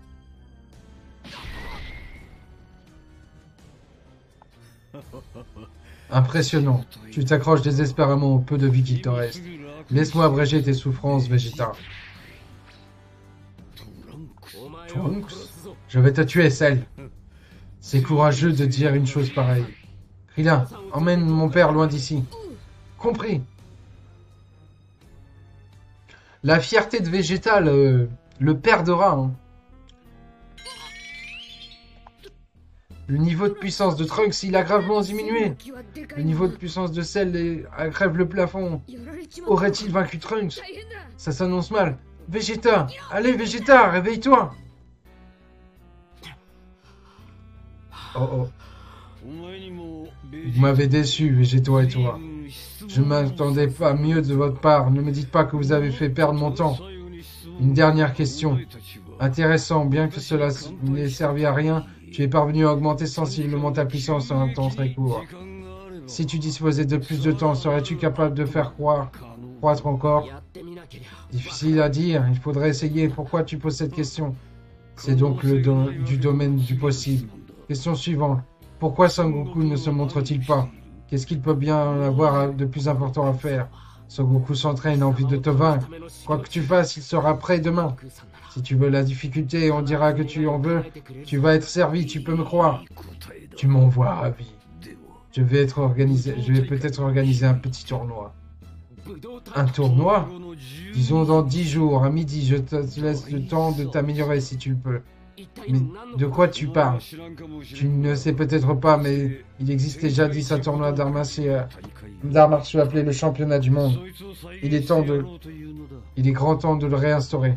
Impressionnant. Tu t'accroches désespérément au peu de vie qui te reste. Laisse-moi abréger tes souffrances, Vegeta. Trunks, je vais te tuer, Cell. C'est courageux de dire une chose pareille. Krillin, emmène mon père loin d'ici. Compris. La fierté de Végétal le perdra. Hein. Le niveau de puissance de Trunks, il a gravement diminué. Le niveau de puissance de Cell grève le plafond. Aurait-il vaincu Trunks? Ça s'annonce mal. Vegeta Allez, Vegeta, réveille-toi Oh oh. Vous m'avez déçu, végétaux et toi. Je ne m'attendais pas mieux de votre part. Ne me dites pas que vous avez fait perdre mon temps. Une dernière question. Intéressant, bien que cela n'ait servi à rien, tu es parvenu à augmenter sensiblement ta puissance en un temps très court. Si tu disposais de plus de temps, serais-tu capable de faire croître encore? Difficile à dire, il faudrait essayer. Pourquoi tu poses cette question? C'est donc le du domaine du possible. Question suivante. Pourquoi Sangoku ne se montre-t-il pas? Qu'est-ce qu'il peut bien avoir de plus important à faire? Sangoku s'entraîne en vue de te vaincre. Quoi que tu fasses, il sera prêt demain. Si tu veux la difficulté, on dira que tu en veux. Tu vas être servi, tu peux me croire. Tu m'envoies ravi. Je vais je vais peut-être organiser un petit tournoi. Un tournoi? Disons dans dix jours, à midi, je te laisse le temps de t'améliorer si tu peux. Mais de quoi tu parles Tu ne sais peut-être pas, mais il existait jadis un tournoi euh, d'arts martiaux appelé le championnat du monde. Il est. Il est grand temps de le réinstaurer.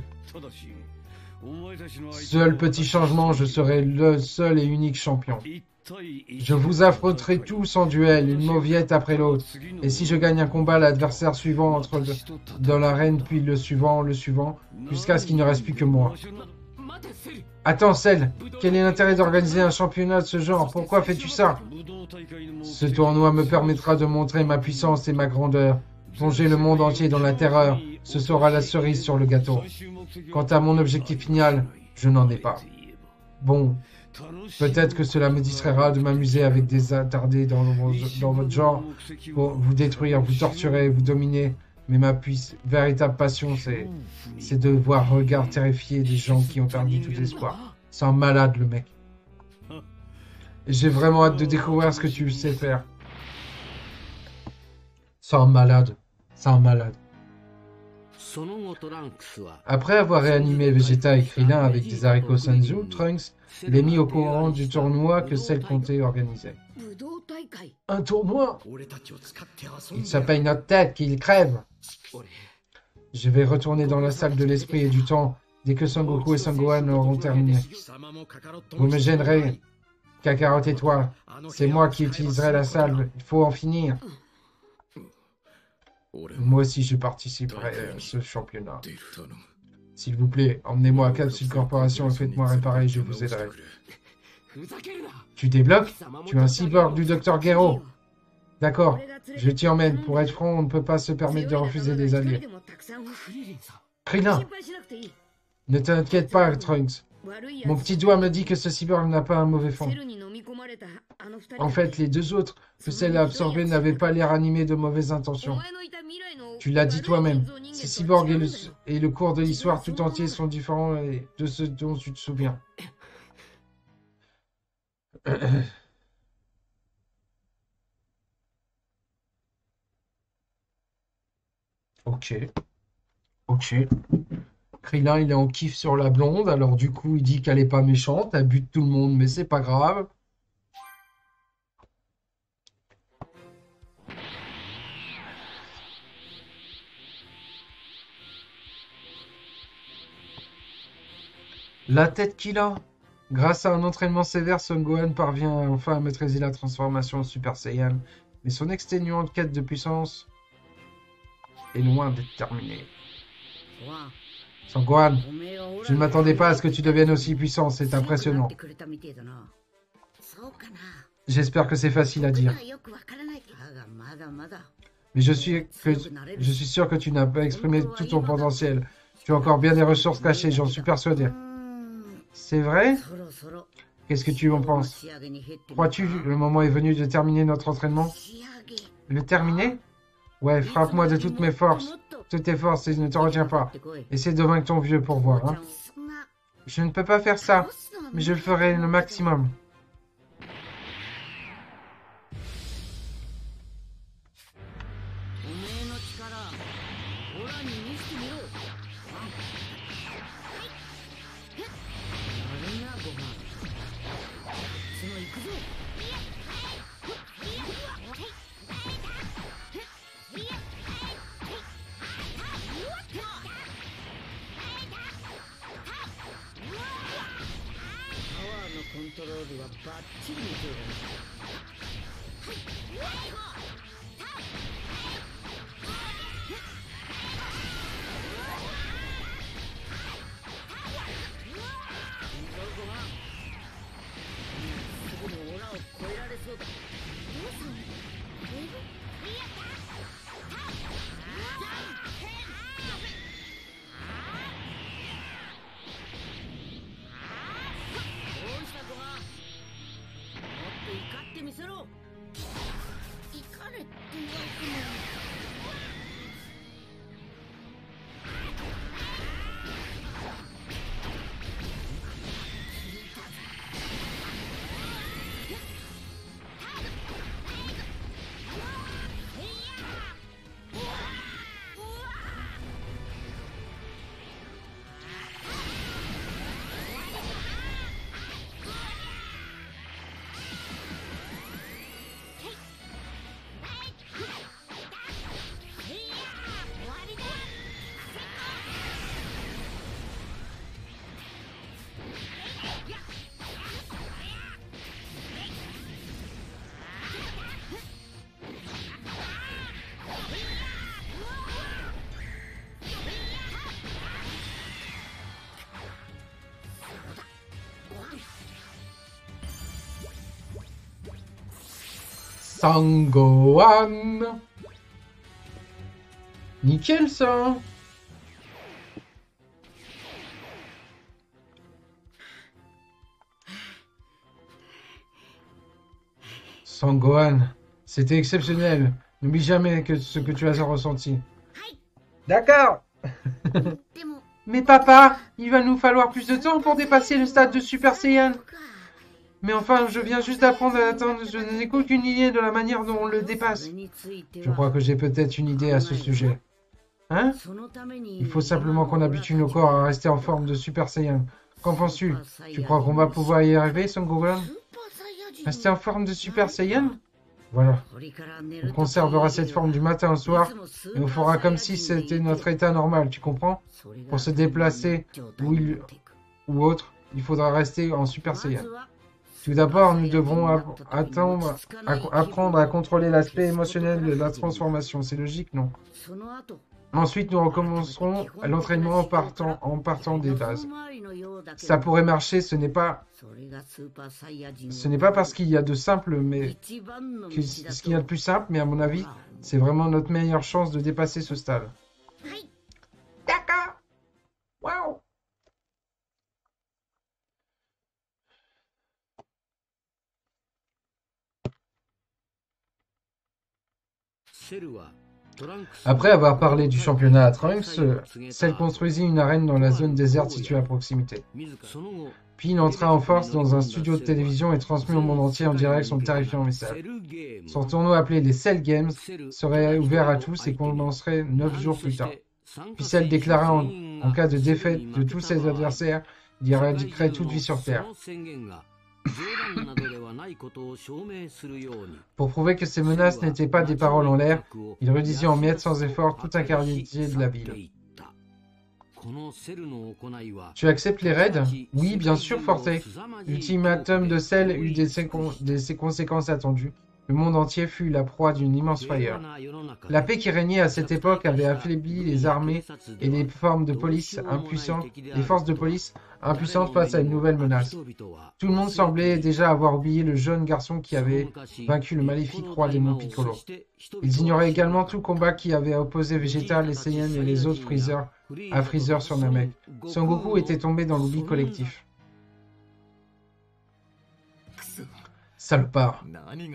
Seul petit changement, je serai le seul et unique champion. Je vous affronterai tous en duel, une mauviette après l'autre. Et si je gagne un combat, l'adversaire suivant entre dans l'arène, puis le suivant, le suivant, jusqu'à ce qu'il ne reste plus que moi. Attends, Cell, quel est l'intérêt d'organiser un championnat de ce genre? Pourquoi fais-tu ça? Ce tournoi me permettra de montrer ma puissance et ma grandeur, plonger le monde entier dans la terreur. Ce sera la cerise sur le gâteau. Quant à mon objectif final, je n'en ai pas. Bon, peut-être que cela me distraira de m'amuser avec des attardés dans, dans votre genre pour vous détruire, vous torturer, vous dominer, mais ma puisse, véritable passion, c'est, c'est de voir regard terrifié des gens qui ont perdu tout espoir. C'est un malade, le mec. J'ai vraiment hâte de découvrir ce que tu sais faire. C'est un malade. C'est un malade. Après avoir réanimé Vegeta et Krillin avec des haricots Sanzu, Trunks les mit au courant du tournoi que Cell comptait organiser. Un tournoi? Il se paye notre tête, qu'il crève Je vais retourner dans la salle de l'esprit et du temps dès que Sangoku et Sangohan auront terminé. Vous me gênerez. Kakarot et toi, c'est moi qui utiliserai la salle, il faut en finir. Moi aussi, je participerai à ce championnat. S'il vous plaît, emmenez-moi à Capsule Corporation et faites-moi réparer, je vous aiderai. Tu débloques Tu es un cyborg du Dr Guerrero. D'accord, je t'y emmène. Pour être franc, on ne peut pas se permettre de refuser des alliés. Krillin Ne t'inquiète pas, Trunks. Mon petit doigt me dit que ce cyborg n'a pas un mauvais fond. En fait, les deux autres que celle a absorbée n'avaient pas l'air animés de mauvaises intentions. Tu l'as dit toi-même, ces cyborgs et le, cours de l'histoire tout entier sont différents de ce dont tu te souviens. ok. Ok. Krillin, il est en kiff sur la blonde, alors du coup, il dit qu'elle est pas méchante, elle bute tout le monde, mais c'est pas grave. La tête qu'il a. Grâce à un entraînement sévère, Son Gohan parvient enfin à maîtriser la transformation en Super Saiyan. Mais son exténuante quête de puissance est loin d'être terminée. Gohan, je ne m'attendais pas à ce que tu deviennes aussi puissant, c'est impressionnant. J'espère que c'est facile à dire. Mais je suis, que, je suis sûr que tu n'as pas exprimé tout ton potentiel. Tu as encore bien des ressources cachées, j'en suis persuadé. C'est vrai? Qu'est-ce que tu en penses? Crois-tu le moment est venu de terminer notre entraînement? Le terminer? Ouais, frappe-moi de toutes mes forces. Toutes tes forces et ne te retiens pas. Essaie de vaincre ton vieux pour voir. Hein. Je ne peux pas faire ça, mais je le ferai le maximum. バッチリ見てる Sangohan. Nickel ça. Sangohan, c'était exceptionnel. N'oublie jamais que ce que tu as ressenti. D'accord. Mais papa, il va nous falloir plus de temps pour dépasser le stade de Super Saiyan. Mais enfin, je viens juste d'apprendre à l'attendre. Je n'ai aucune idée de la manière dont on le dépasse. Je crois que j'ai peut-être une idée à ce sujet. Hein? Il faut simplement qu'on habitue nos corps à rester en forme de Super Saiyan. Qu'en penses-tu? Tu crois qu'on va pouvoir y arriver, Son Rester en forme de Super Saiyan? Voilà. On conservera cette forme du matin au soir et on fera comme si c'était notre état normal, tu comprends? Pour se déplacer ou autre, il faudra rester en Super Saiyan. Tout d'abord, nous devrons app- attendre, apprendre à contrôler l'aspect émotionnel de la transformation. C'est logique, non? Ensuite, nous recommencerons l'entraînement en partant, des bases. Ça pourrait marcher, ce n'est pas, ce n'est pas parce qu'il y a de simple, mais ce qu'il y a de plus simple, mais à mon avis, c'est vraiment notre meilleure chance de dépasser ce stade. D'accord. Waouh. Après avoir parlé du championnat à Trunks, euh, Cell construisit une arène dans la zone déserte située à proximité. Puis il entra en force dans un studio de télévision et transmit au monde entier en direct son terrifiant message. Son tournoi appelé les Cell Games serait ouvert à tous et commencerait 9 jours plus tard. Puis Cell déclara en, en cas de défaite de tous ses adversaires, il éradiquerait toute vie sur Terre. Pour prouver que ces menaces n'étaient pas des paroles en l'air, il redisait en miettes sans effort tout un quartier de la ville. Tu acceptes les raids? Oui, bien sûr, Forte. L'ultimatum de Cell eut des, conséquences attendues. Le monde entier fut la proie d'une immense frayeur. La paix qui régnait à cette époque avait affaibli les armées et les formes de police impuissantes, les forces de police impuissantes face à une nouvelle menace. Tout le monde semblait déjà avoir oublié le jeune garçon qui avait vaincu le maléfique roi démon Piccolo. Ils ignoraient également tout combat qui avait opposé Vegeta, les Saiyans et les autres Freezer à Freezer sur Namek. Son Goku était tombé dans l'oubli collectif. Salopard.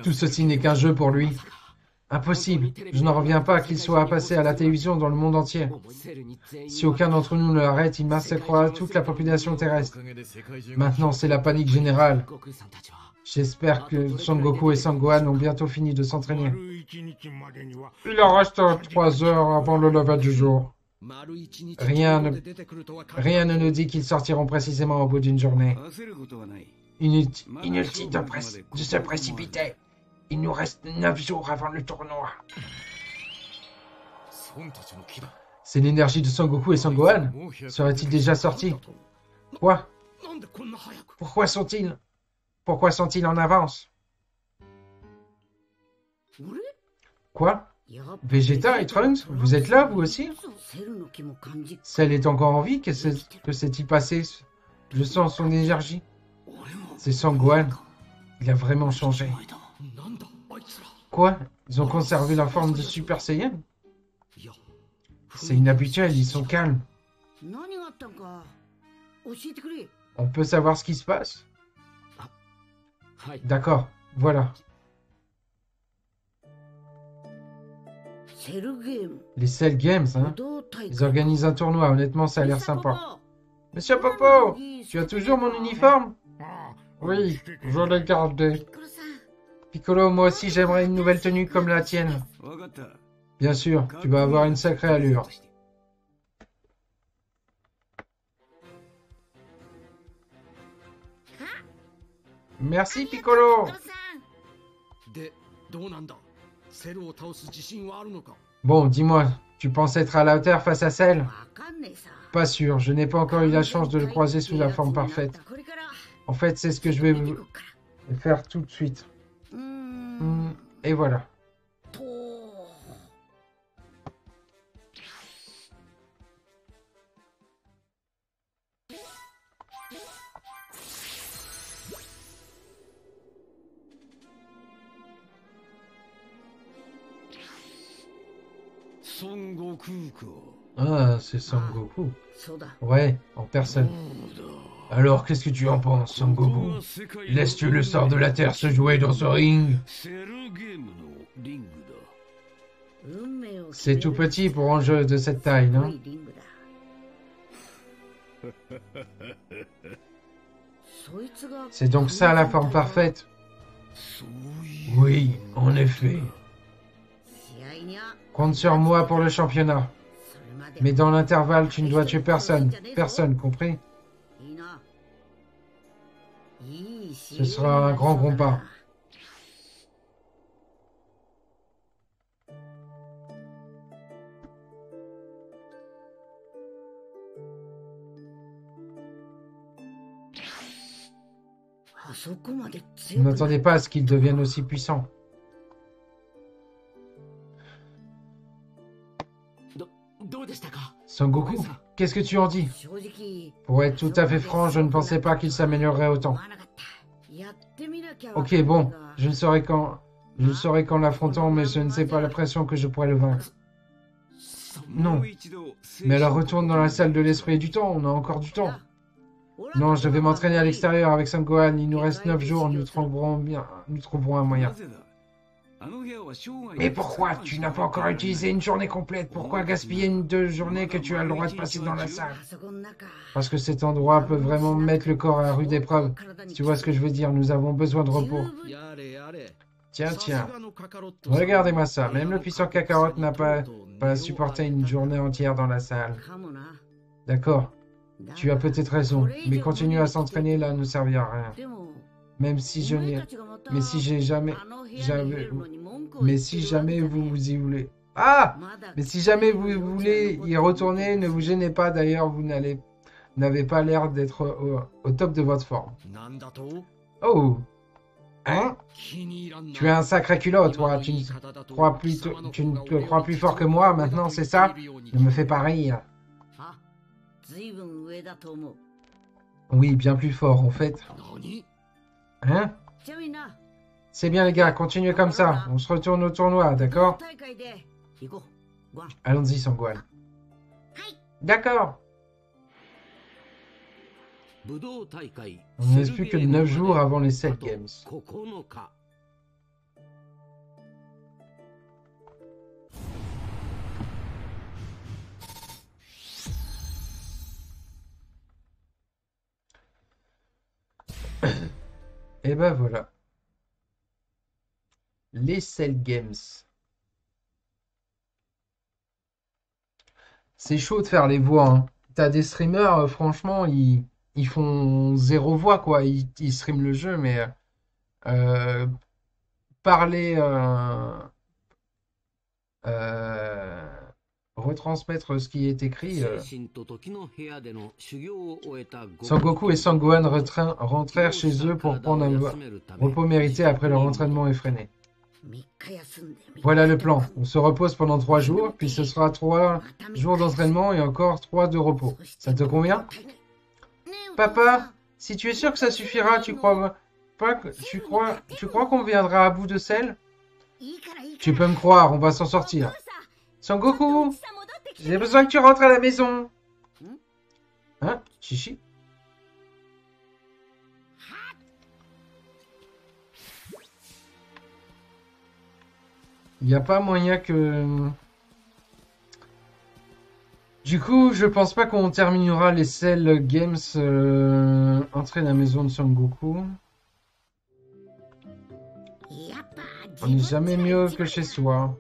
Tout ceci n'est qu'un jeu pour lui. Impossible. Je n'en reviens pas qu'il soit passé à la télévision dans le monde entier. Si aucun d'entre nous ne l'arrête, il massacrera toute la population terrestre. Maintenant, c'est la panique générale. J'espère que Songoku et Son ont bientôt fini de s'entraîner. Il en reste trois heures avant le lever du jour. Rien ne, nous dit qu'ils sortiront précisément au bout d'une journée. Inutile, de se précipiter. Il nous reste 9 jours avant le tournoi. C'est l'énergie de Sangoku et Son Gohan Seraient-ils déjà sortis? Quoi? Pourquoi sont-ils? Pourquoi sont-ils en avance? Quoi? Vegeta et Trunks, vous êtes là, vous aussi? Celle est encore en vie, que s'est-il passé? Je sens son énergie. C'est Sangohan. Il a vraiment changé. Quoi? Ils ont conservé la forme de Super Saiyan? C'est inhabituel, ils sont calmes. On peut savoir ce qui se passe? D'accord, voilà. Les Cell Games, hein Ils organisent un tournoi, honnêtement, ça a l'air sympa. Monsieur Popo, tu as toujours mon uniforme? Oui, je l'ai gardé. Piccolo, moi aussi j'aimerais une nouvelle tenue comme la tienne. Bien sûr, tu vas avoir une sacrée allure. Merci Piccolo Bon, dis-moi, tu penses être à la hauteur face à celle? Pas sûr, je n'ai pas encore eu la chance de le croiser sous la forme parfaite. En fait, c'est ce que je vais faire tout de suite. Mm, et voilà. Son Goku Ah, c'est Sangoku. Ouais, en personne. Alors, qu'est-ce que tu en penses, Sangoku? Laisses-tu le sort de la Terre se jouer dans ce ring? C'est tout petit pour un jeu de cette taille, non? C'est donc ça la forme parfaite? Oui, en effet. Compte sur moi pour le championnat. Mais dans l'intervalle, tu ne dois tuer personne. Personne, compris? Ce sera un grand combat. N'attendez pas à ce qu'ils deviennent aussi puissants. Son Goku, qu'est-ce que tu en dis? Pour être tout à fait franc, je ne pensais pas qu'il s'améliorerait autant. Ok, bon, je ne saurais quand... Je ne saurais qu'en l'affrontant, mais je ne sais pas la pression que je pourrais le vaincre. Non. Mais alors retourne dans la salle de l'esprit et du temps, on a encore du temps. Non, je vais m'entraîner à l'extérieur avec Sam Gohan, il nous reste 9 jours, nous trouverons bien, nous trouverons un moyen. Mais pourquoi Tu n'as pas encore utilisé une journée complète? Pourquoi gaspiller une deux journées que tu as le droit de passer dans la salle? Parce que cet endroit peut vraiment mettre le corps à rude épreuve. Tu vois ce que je veux dire? Nous avons besoin de repos. Tiens, tiens. Regardez-moi ça. Même le puissant cacarotte n'a pas, pas supporté une journée entière dans la salle. D'accord. Tu as peut-être raison. Mais continuer à s'entraîner là ne servira à rien. Même si je n'ai, mais si j'ai jamais, jamais, mais si jamais vous, vous y voulez. Ah Mais si jamais vous voulez y retourner, ne vous gênez pas. D'ailleurs, vous n'allez, n'avez pas l'air d'être au, top de votre forme. Oh Hein? Tu es un sacré culot, toi. Tu ne, crois plus, tu ne te crois plus fort que moi, maintenant, c'est ça? Ne me fais pas rire. Oui, bien plus fort, en fait. Hein C'est bien les gars, continuez comme ça. On se retourne au tournoi, d'accord Allons-y, Sangwan. D'accord On n'est plus que 9 jours avant les 7 games. 9日 Et ben voilà. Les Cell Games. C'est chaud de faire les voix. Hein. T'as des streamers, euh, franchement, ils, ils font zéro voix, quoi. Ils, ils streament le jeu, mais euh, parler, euh, retransmettre ce qui est écrit. Euh... Sangoku et Sangohan rentrèrent chez eux pour prendre un repos mérité après leur entraînement effréné. Voilà le plan. On se repose pendant trois jours, puis ce sera trois jours d'entraînement et encore trois de repos. Ça te convient? Papa, si tu es sûr que ça suffira, tu crois pas que tu crois tu crois qu'on viendra à bout de sel? Tu peux me croire, on va s'en sortir. Son Goku J'ai besoin que tu rentres à la maison. Hmm? Hein Chichi? Il n'y a pas moyen que... Du coup, je pense pas qu'on terminera les Cell Games euh, entrer dans la maison de Son Goku. On n'est jamais mieux que chez soi.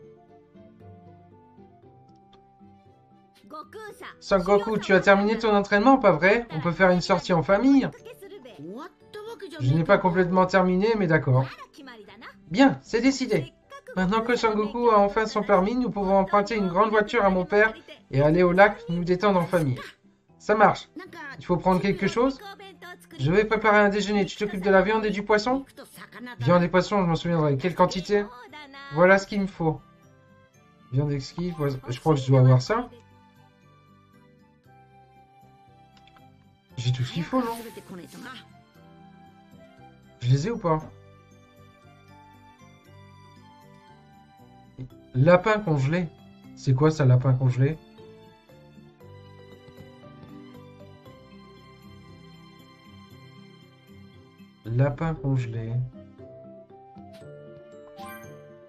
Sangoku, tu as terminé ton entraînement, pas vrai? On peut faire une sortie en famille Je n'ai pas complètement terminé, mais d'accord. Bien, c'est décidé. Maintenant que Sangoku a enfin son permis, nous pouvons emprunter une grande voiture à mon père et aller au lac nous détendre en famille. Ça marche. Il faut prendre quelque chose? Je vais préparer un déjeuner. Tu t'occupes de la viande et du poisson? Viande et poisson, je m'en souviendrai. Quelle quantité? Voilà ce qu'il me faut. Viande exquise. Je crois que je dois avoir ça. j'ai tout ce qu'il faut, non Je les ai ou pas Lapin congelé C'est quoi ça, lapin congelé Lapin congelé.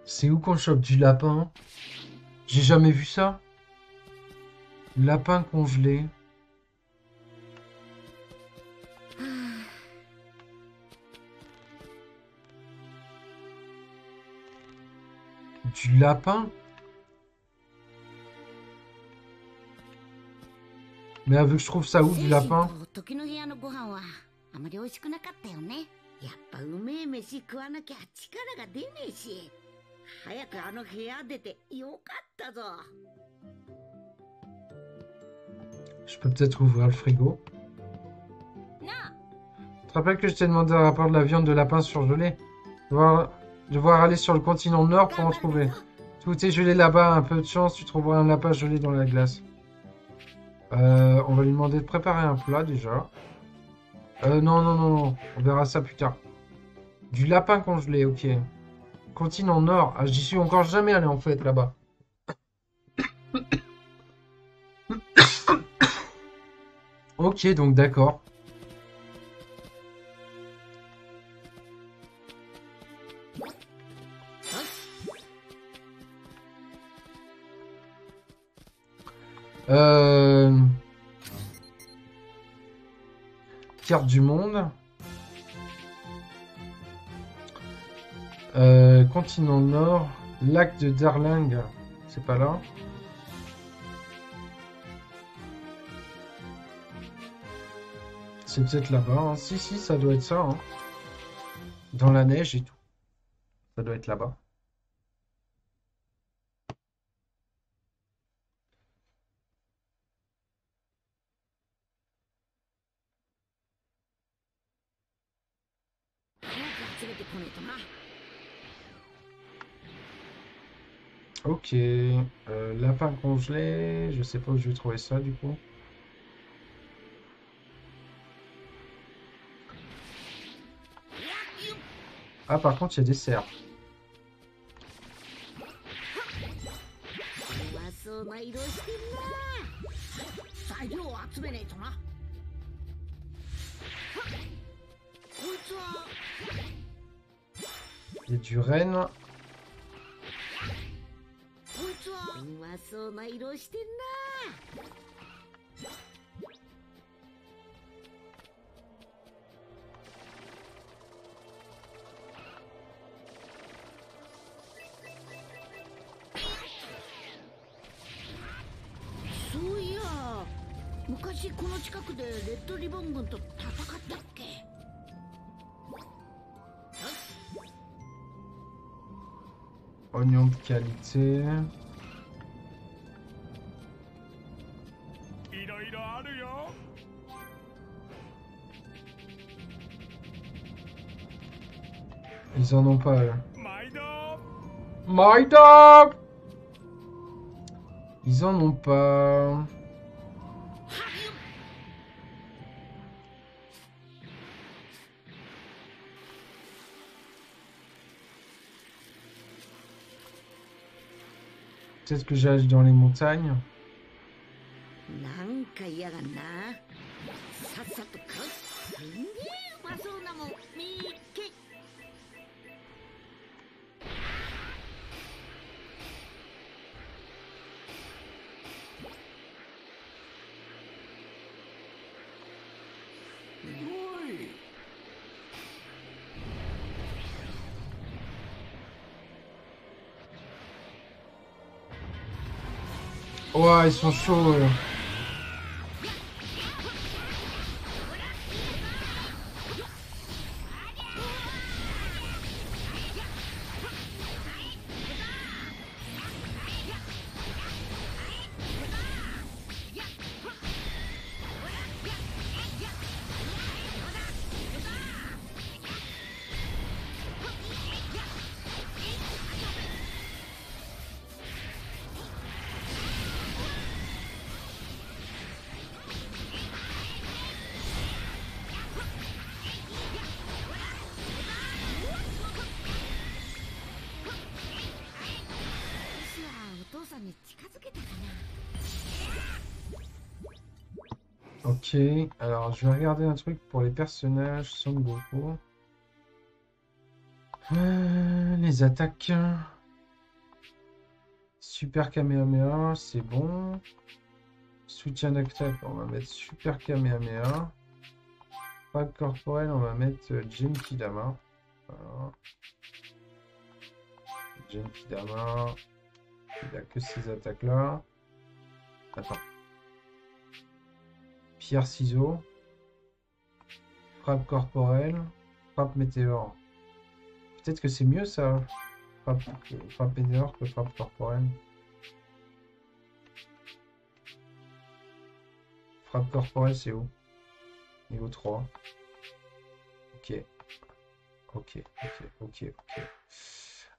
C'est où qu'on chope du lapin? J'ai jamais vu ça. Lapin congelé. Du lapin peint Mais vu que je trouve ça où du lapin. Je peux peut-être ouvrir le frigo. Tu te rappelles que je t'ai demandé un rapport de la viande de lapin surgelée? Voir devoir aller sur le continent nord pour en trouver. Tout est gelé là-bas, un peu de chance, tu trouveras un lapin gelé dans la glace. Euh, on va lui demander de préparer un plat déjà. Euh, non, non, non, non, on verra ça plus tard. Du lapin congelé, ok. Continent nord, ah, j'y suis encore jamais allé en fait là-bas. ok, donc d'accord. Euh... Carte du monde. Euh, continent nord. Lac de Darling. C'est pas là. C'est peut-être là-bas. hein. Si, si, ça doit être ça. hein. Dans la neige et tout. Ça doit être là-bas. Euh, Lapin congelé, je sais pas où je vais trouver ça du coup. Ah par contre il y a des cerfs. Il y a du renne. まそうな色してんなそういや昔この近くでレッドリボン軍と戦ったっけ？Oignon de qualité. Ils en ont pas. 度 My dog Ils en ont pas. Peut-être que j'allais dans les montagnes. Ouais, ils Alors je vais regarder un truc pour les personnages Son Goku. Euh, les attaques. Super Kamehameha, c'est bon. Soutien d'attaque, on va mettre Super Kamehameha. Frappe corporelle, on va mettre euh, Genkidama. Voilà. Genkidama. Il a que ces attaques-là. Attends. Pierre ciseau. Frappe corporelle. Frappe météore. Peut-être que c'est mieux ça. Frappe, frappe météore que frappe corporelle. Frappe corporelle, c'est où? Niveau 3. Ok. Ok, ok, ok, ok.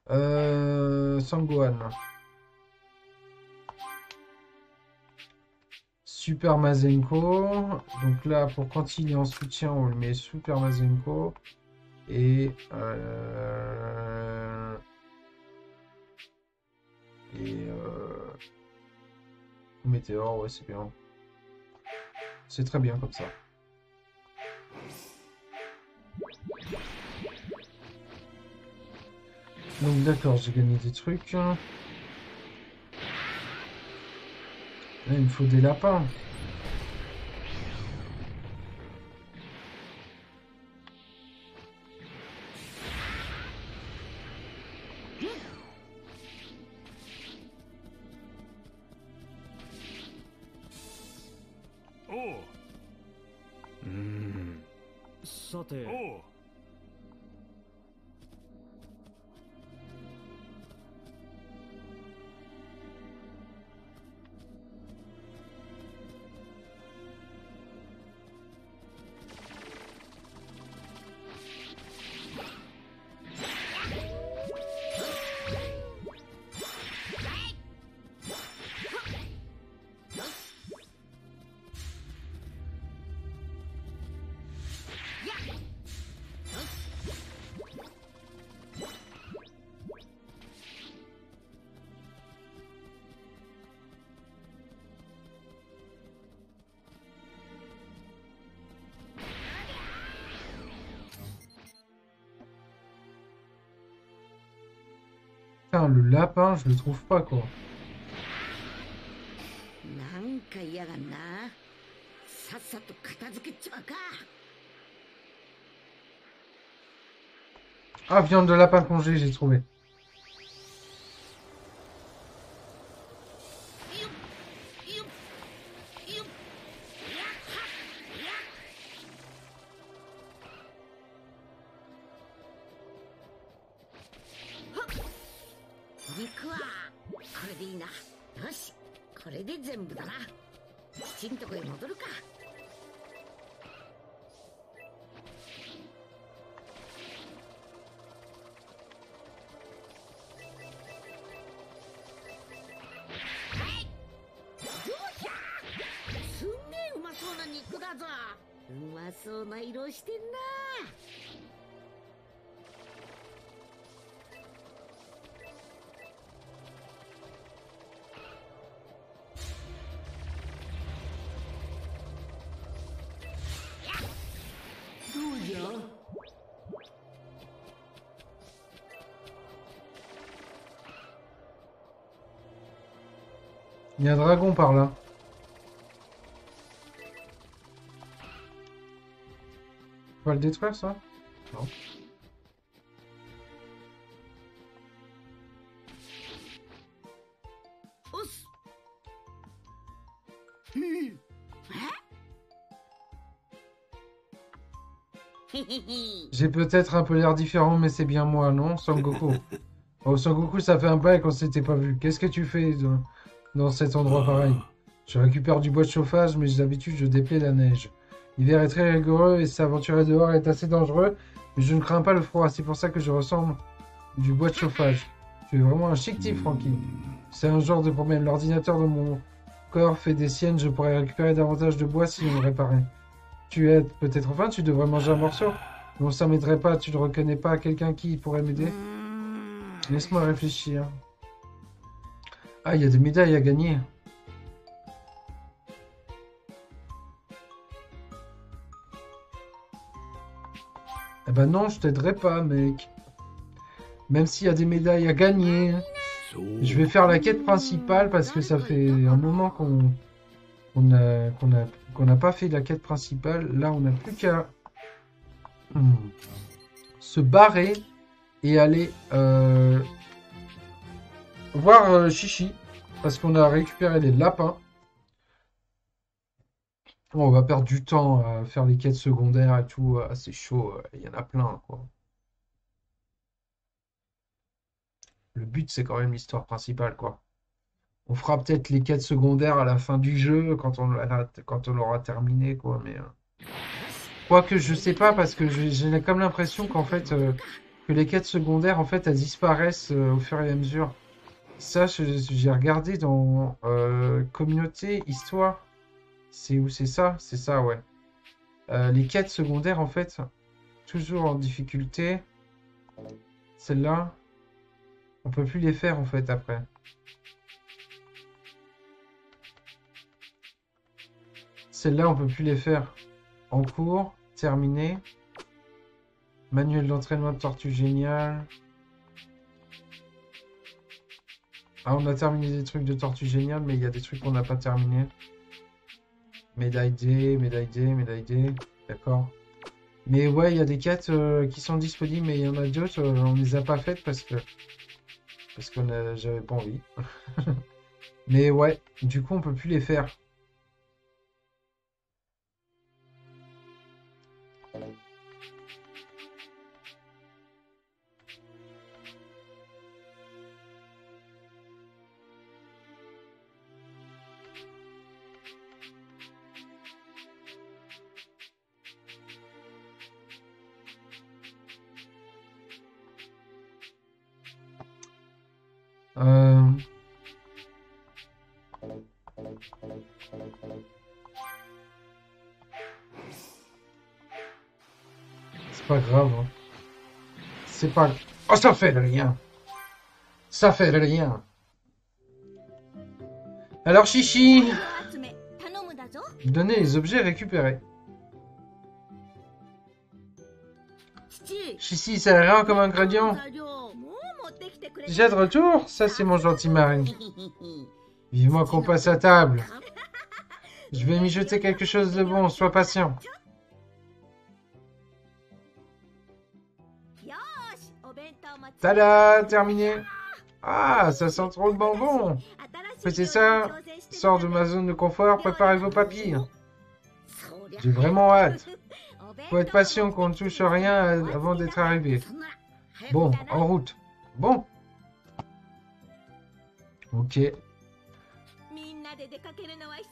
Euh. Super Mazenko. Donc là, pour quand il est en soutien, on le met Super Mazenko. Et... Euh... Et... Euh... Météore, ouais, c'est bien. C'est très bien comme ça. Donc d'accord, j'ai gagné des trucs. Il me faut des lapins. Le lapin, je le trouve pas, quoi. Ah, viande de lapin congé, j'ai trouvé. Il y a un dragon par là. On va le détruire ça? Non. Hmm. Hein J'ai peut-être un peu l'air différent, mais c'est bien moi, non? Son Goku. Oh, Son Goku, ça fait un bail qu'on s'était pas vu. Qu'est-ce que tu fais dans, cet endroit pareil Je récupère du bois de chauffage, mais d'habitude, je déplais la neige. L'hiver est très rigoureux et s'aventurer dehors est assez dangereux, mais je ne crains pas le froid. C'est pour ça que je ressemble du bois de chauffage. Tu es vraiment un chic type, Frankie. C'est un genre de problème. L'ordinateur de mon corps fait des siennes. Je pourrais récupérer davantage de bois si on le réparait. Tu es peut-être faim, tu devrais manger un morceau. Non, ça m'aiderait pas. Tu ne reconnais pas quelqu'un qui pourrait m'aider Laisse-moi réfléchir. Ah, il y a des médailles à gagner. Eh ben non, je t'aiderai pas, mec. Même s'il y a des médailles à gagner. Je vais faire la quête principale parce que ça fait un moment qu'on qu'on n'a pas fait la quête principale. Là, on n'a plus qu'à hmm, se barrer et aller euh, voir euh, Chichi parce qu'on a récupéré des lapins. On va perdre du temps à faire les quêtes secondaires et tout. Ah, c'est chaud, euh, il y en a plein, quoi. Le but, c'est quand même l'histoire principale, quoi. On fera peut-être les quêtes secondaires à la fin du jeu, quand on l'aura, terminé, quoi. Mais euh, quoique je sais pas, parce que j'ai comme l'impression qu'en fait, euh, que les quêtes secondaires, en fait, elles disparaissent euh, au fur et à mesure. Ça, j'ai regardé dans euh, communauté, histoire. C'est où c'est ça? C'est ça, ouais. Euh, les quêtes secondaires, en fait, toujours en difficulté. Celle-là, on peut plus les faire, en fait, après. Celles-là, on peut plus les faire. En cours, terminé. Manuel d'entraînement de Tortue Génial. Ah, on a terminé des trucs de Tortue Génial, mais il y a des trucs qu'on n'a pas terminé. Médaille D, médaille D, médaille D. D'accord. Mais ouais, il y a des quêtes euh, qui sont disponibles, mais il y en a d'autres, euh, on les a pas faites parce que parce a... j'avais pas envie. mais ouais, du coup, on peut plus les faire. Oh, ça fait rien. Ça fait rien. Alors, Chichi Donnez les objets récupérés. Chichi, ça a rien comme ingrédient. Déjà de retour Ça, c'est mon gentil marin. Vivement qu'on passe à table. Je vais mijoter quelque chose de bon, sois patient. Tada Terminé. Ah, ça sent trop le bonbon. Faites ça Sors de ma zone de confort, préparez vos papilles. J'ai vraiment hâte. Faut être patient qu'on ne touche rien avant d'être arrivé. Bon, en route. Bon. Ok,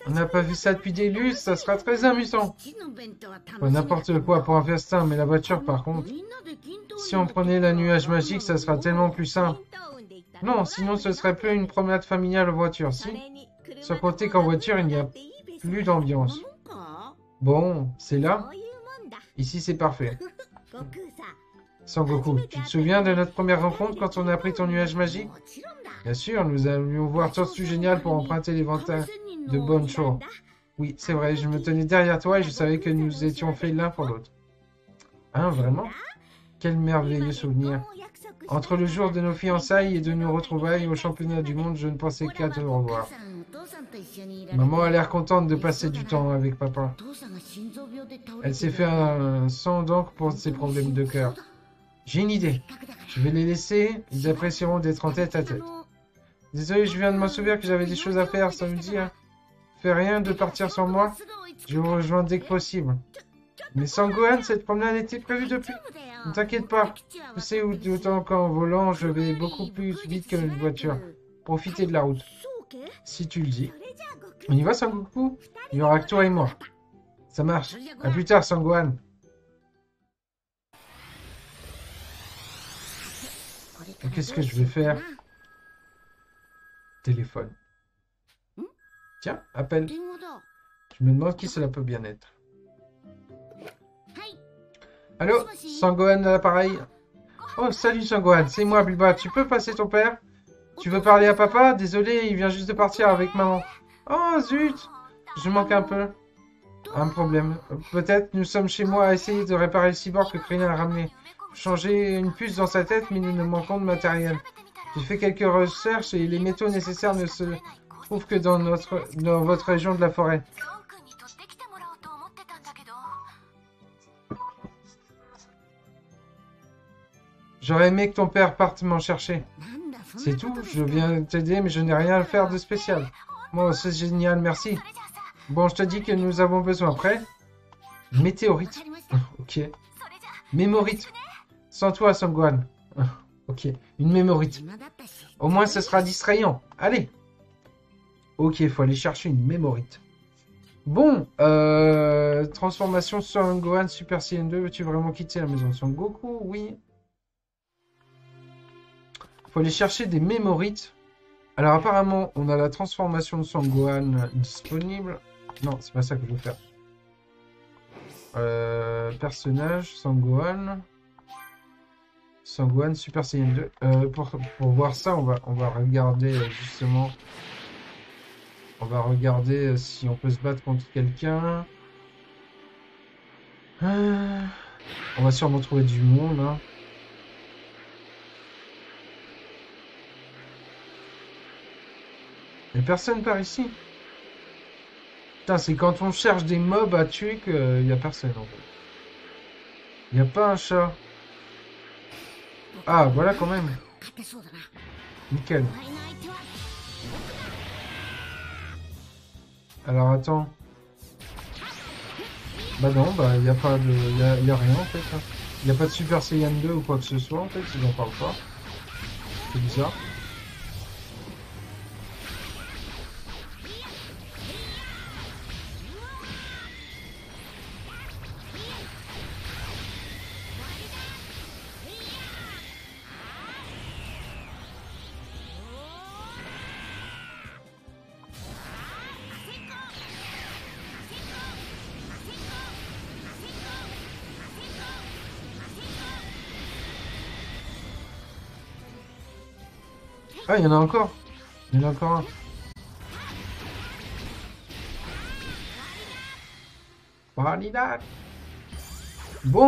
on n'a pas vu ça depuis des lustres, ça sera très amusant. N'importe quoi pour un festin, mais la voiture par contre. Si on prenait la nuage magique, ça sera tellement plus simple. Non, sinon ce serait plus une promenade familiale en voiture, si Sans compter qu'en voiture, il n'y a plus d'ambiance. Bon, c'est là Ici c'est parfait. Sangoku, tu te souviens de notre première rencontre quand on a pris ton nuage magique? Bien sûr, nous allions voir Tortue Génial pour emprunter l'éventail de Boncho. Oui, c'est vrai, je me tenais derrière toi et je savais que nous étions faits l'un pour l'autre. Hein, vraiment? Quel merveilleux souvenir. Entre le jour de nos fiançailles et de nos retrouvailles au championnat du monde, je ne pensais qu'à te revoir. Maman a l'air contente de passer du temps avec papa. Elle s'est fait un sang d'encre pour ses problèmes de cœur. J'ai une idée. Je vais les laisser, ils apprécieront d'être en tête à tête. Désolé, je viens de m'en souvenir que j'avais des choses à faire, ça me dit. Hein. Fais rien de partir sans moi. Je vous rejoins dès que possible. Mais sans Gohan, cette promenade était prévue depuis. Ne t'inquiète pas. Je sais où d'autant qu'en volant, je vais beaucoup plus vite que une voiture. Profitez de la route. Si tu le dis. On y va, Sangoku? Il y aura que toi et moi. Ça marche. À plus tard, Sangohan. Qu'est-ce que je vais faire? Téléphone. Tiens, appelle. Je me demande qui cela peut bien être. Allô Sangohan à l'appareil Oh, salut Sangohan, c'est moi, Bulba. Tu peux passer ton père? Tu veux parler à papa? Désolé, il vient juste de partir avec maman. Oh zut Je manque un peu. Un problème. Peut-être nous sommes chez moi à essayer de réparer le cyborg que Krillin a ramené. Changer une puce dans sa tête, mais nous nous manquons de matériel. J'ai fait quelques recherches et les métaux nécessaires ne se trouvent que dans, notre, dans votre région de la forêt. J'aurais aimé que ton père parte m'en chercher. C'est tout, je viens t'aider, mais je n'ai rien à faire de spécial. Bon, c'est génial, merci. Bon, je te dis que nous avons besoin, prêt? Météorite. ok. Mémorite. Sans toi, Sangwan. Ok, une mémorite. Au moins, ce sera distrayant. Allez Ok, faut aller chercher une mémorite. Bon, euh, transformation sur un Gohan Super Saiyan 2. Veux-tu vraiment quitter la maison de Son Goku? Oui. Faut aller chercher des mémorites. Alors apparemment, on a la transformation de Son Gohan disponible. Non, c'est pas ça que je veux faire. Euh, personnage, Sangohan. Sangohan Super Saiyan 2. Euh, pour, pour voir ça, on va, on va regarder euh, justement. On va regarder euh, si on peut se battre contre quelqu'un. Euh, on va sûrement trouver du monde. Hein. Y a personne par ici? Putain, c'est quand on cherche des mobs à tuer qu'il y a personne en fait. Y a pas un chat. Ah, voilà quand même. Nickel. Alors attends. Bah non, bah il n'y a pas de. Y y a rien en fait. Hein. Il n'y a pas de Super Saiyan 2 ou quoi que ce soit en fait, ils n'en parlent pas. C'est bizarre. Il y en a encore. Il y en a encore un. Bon.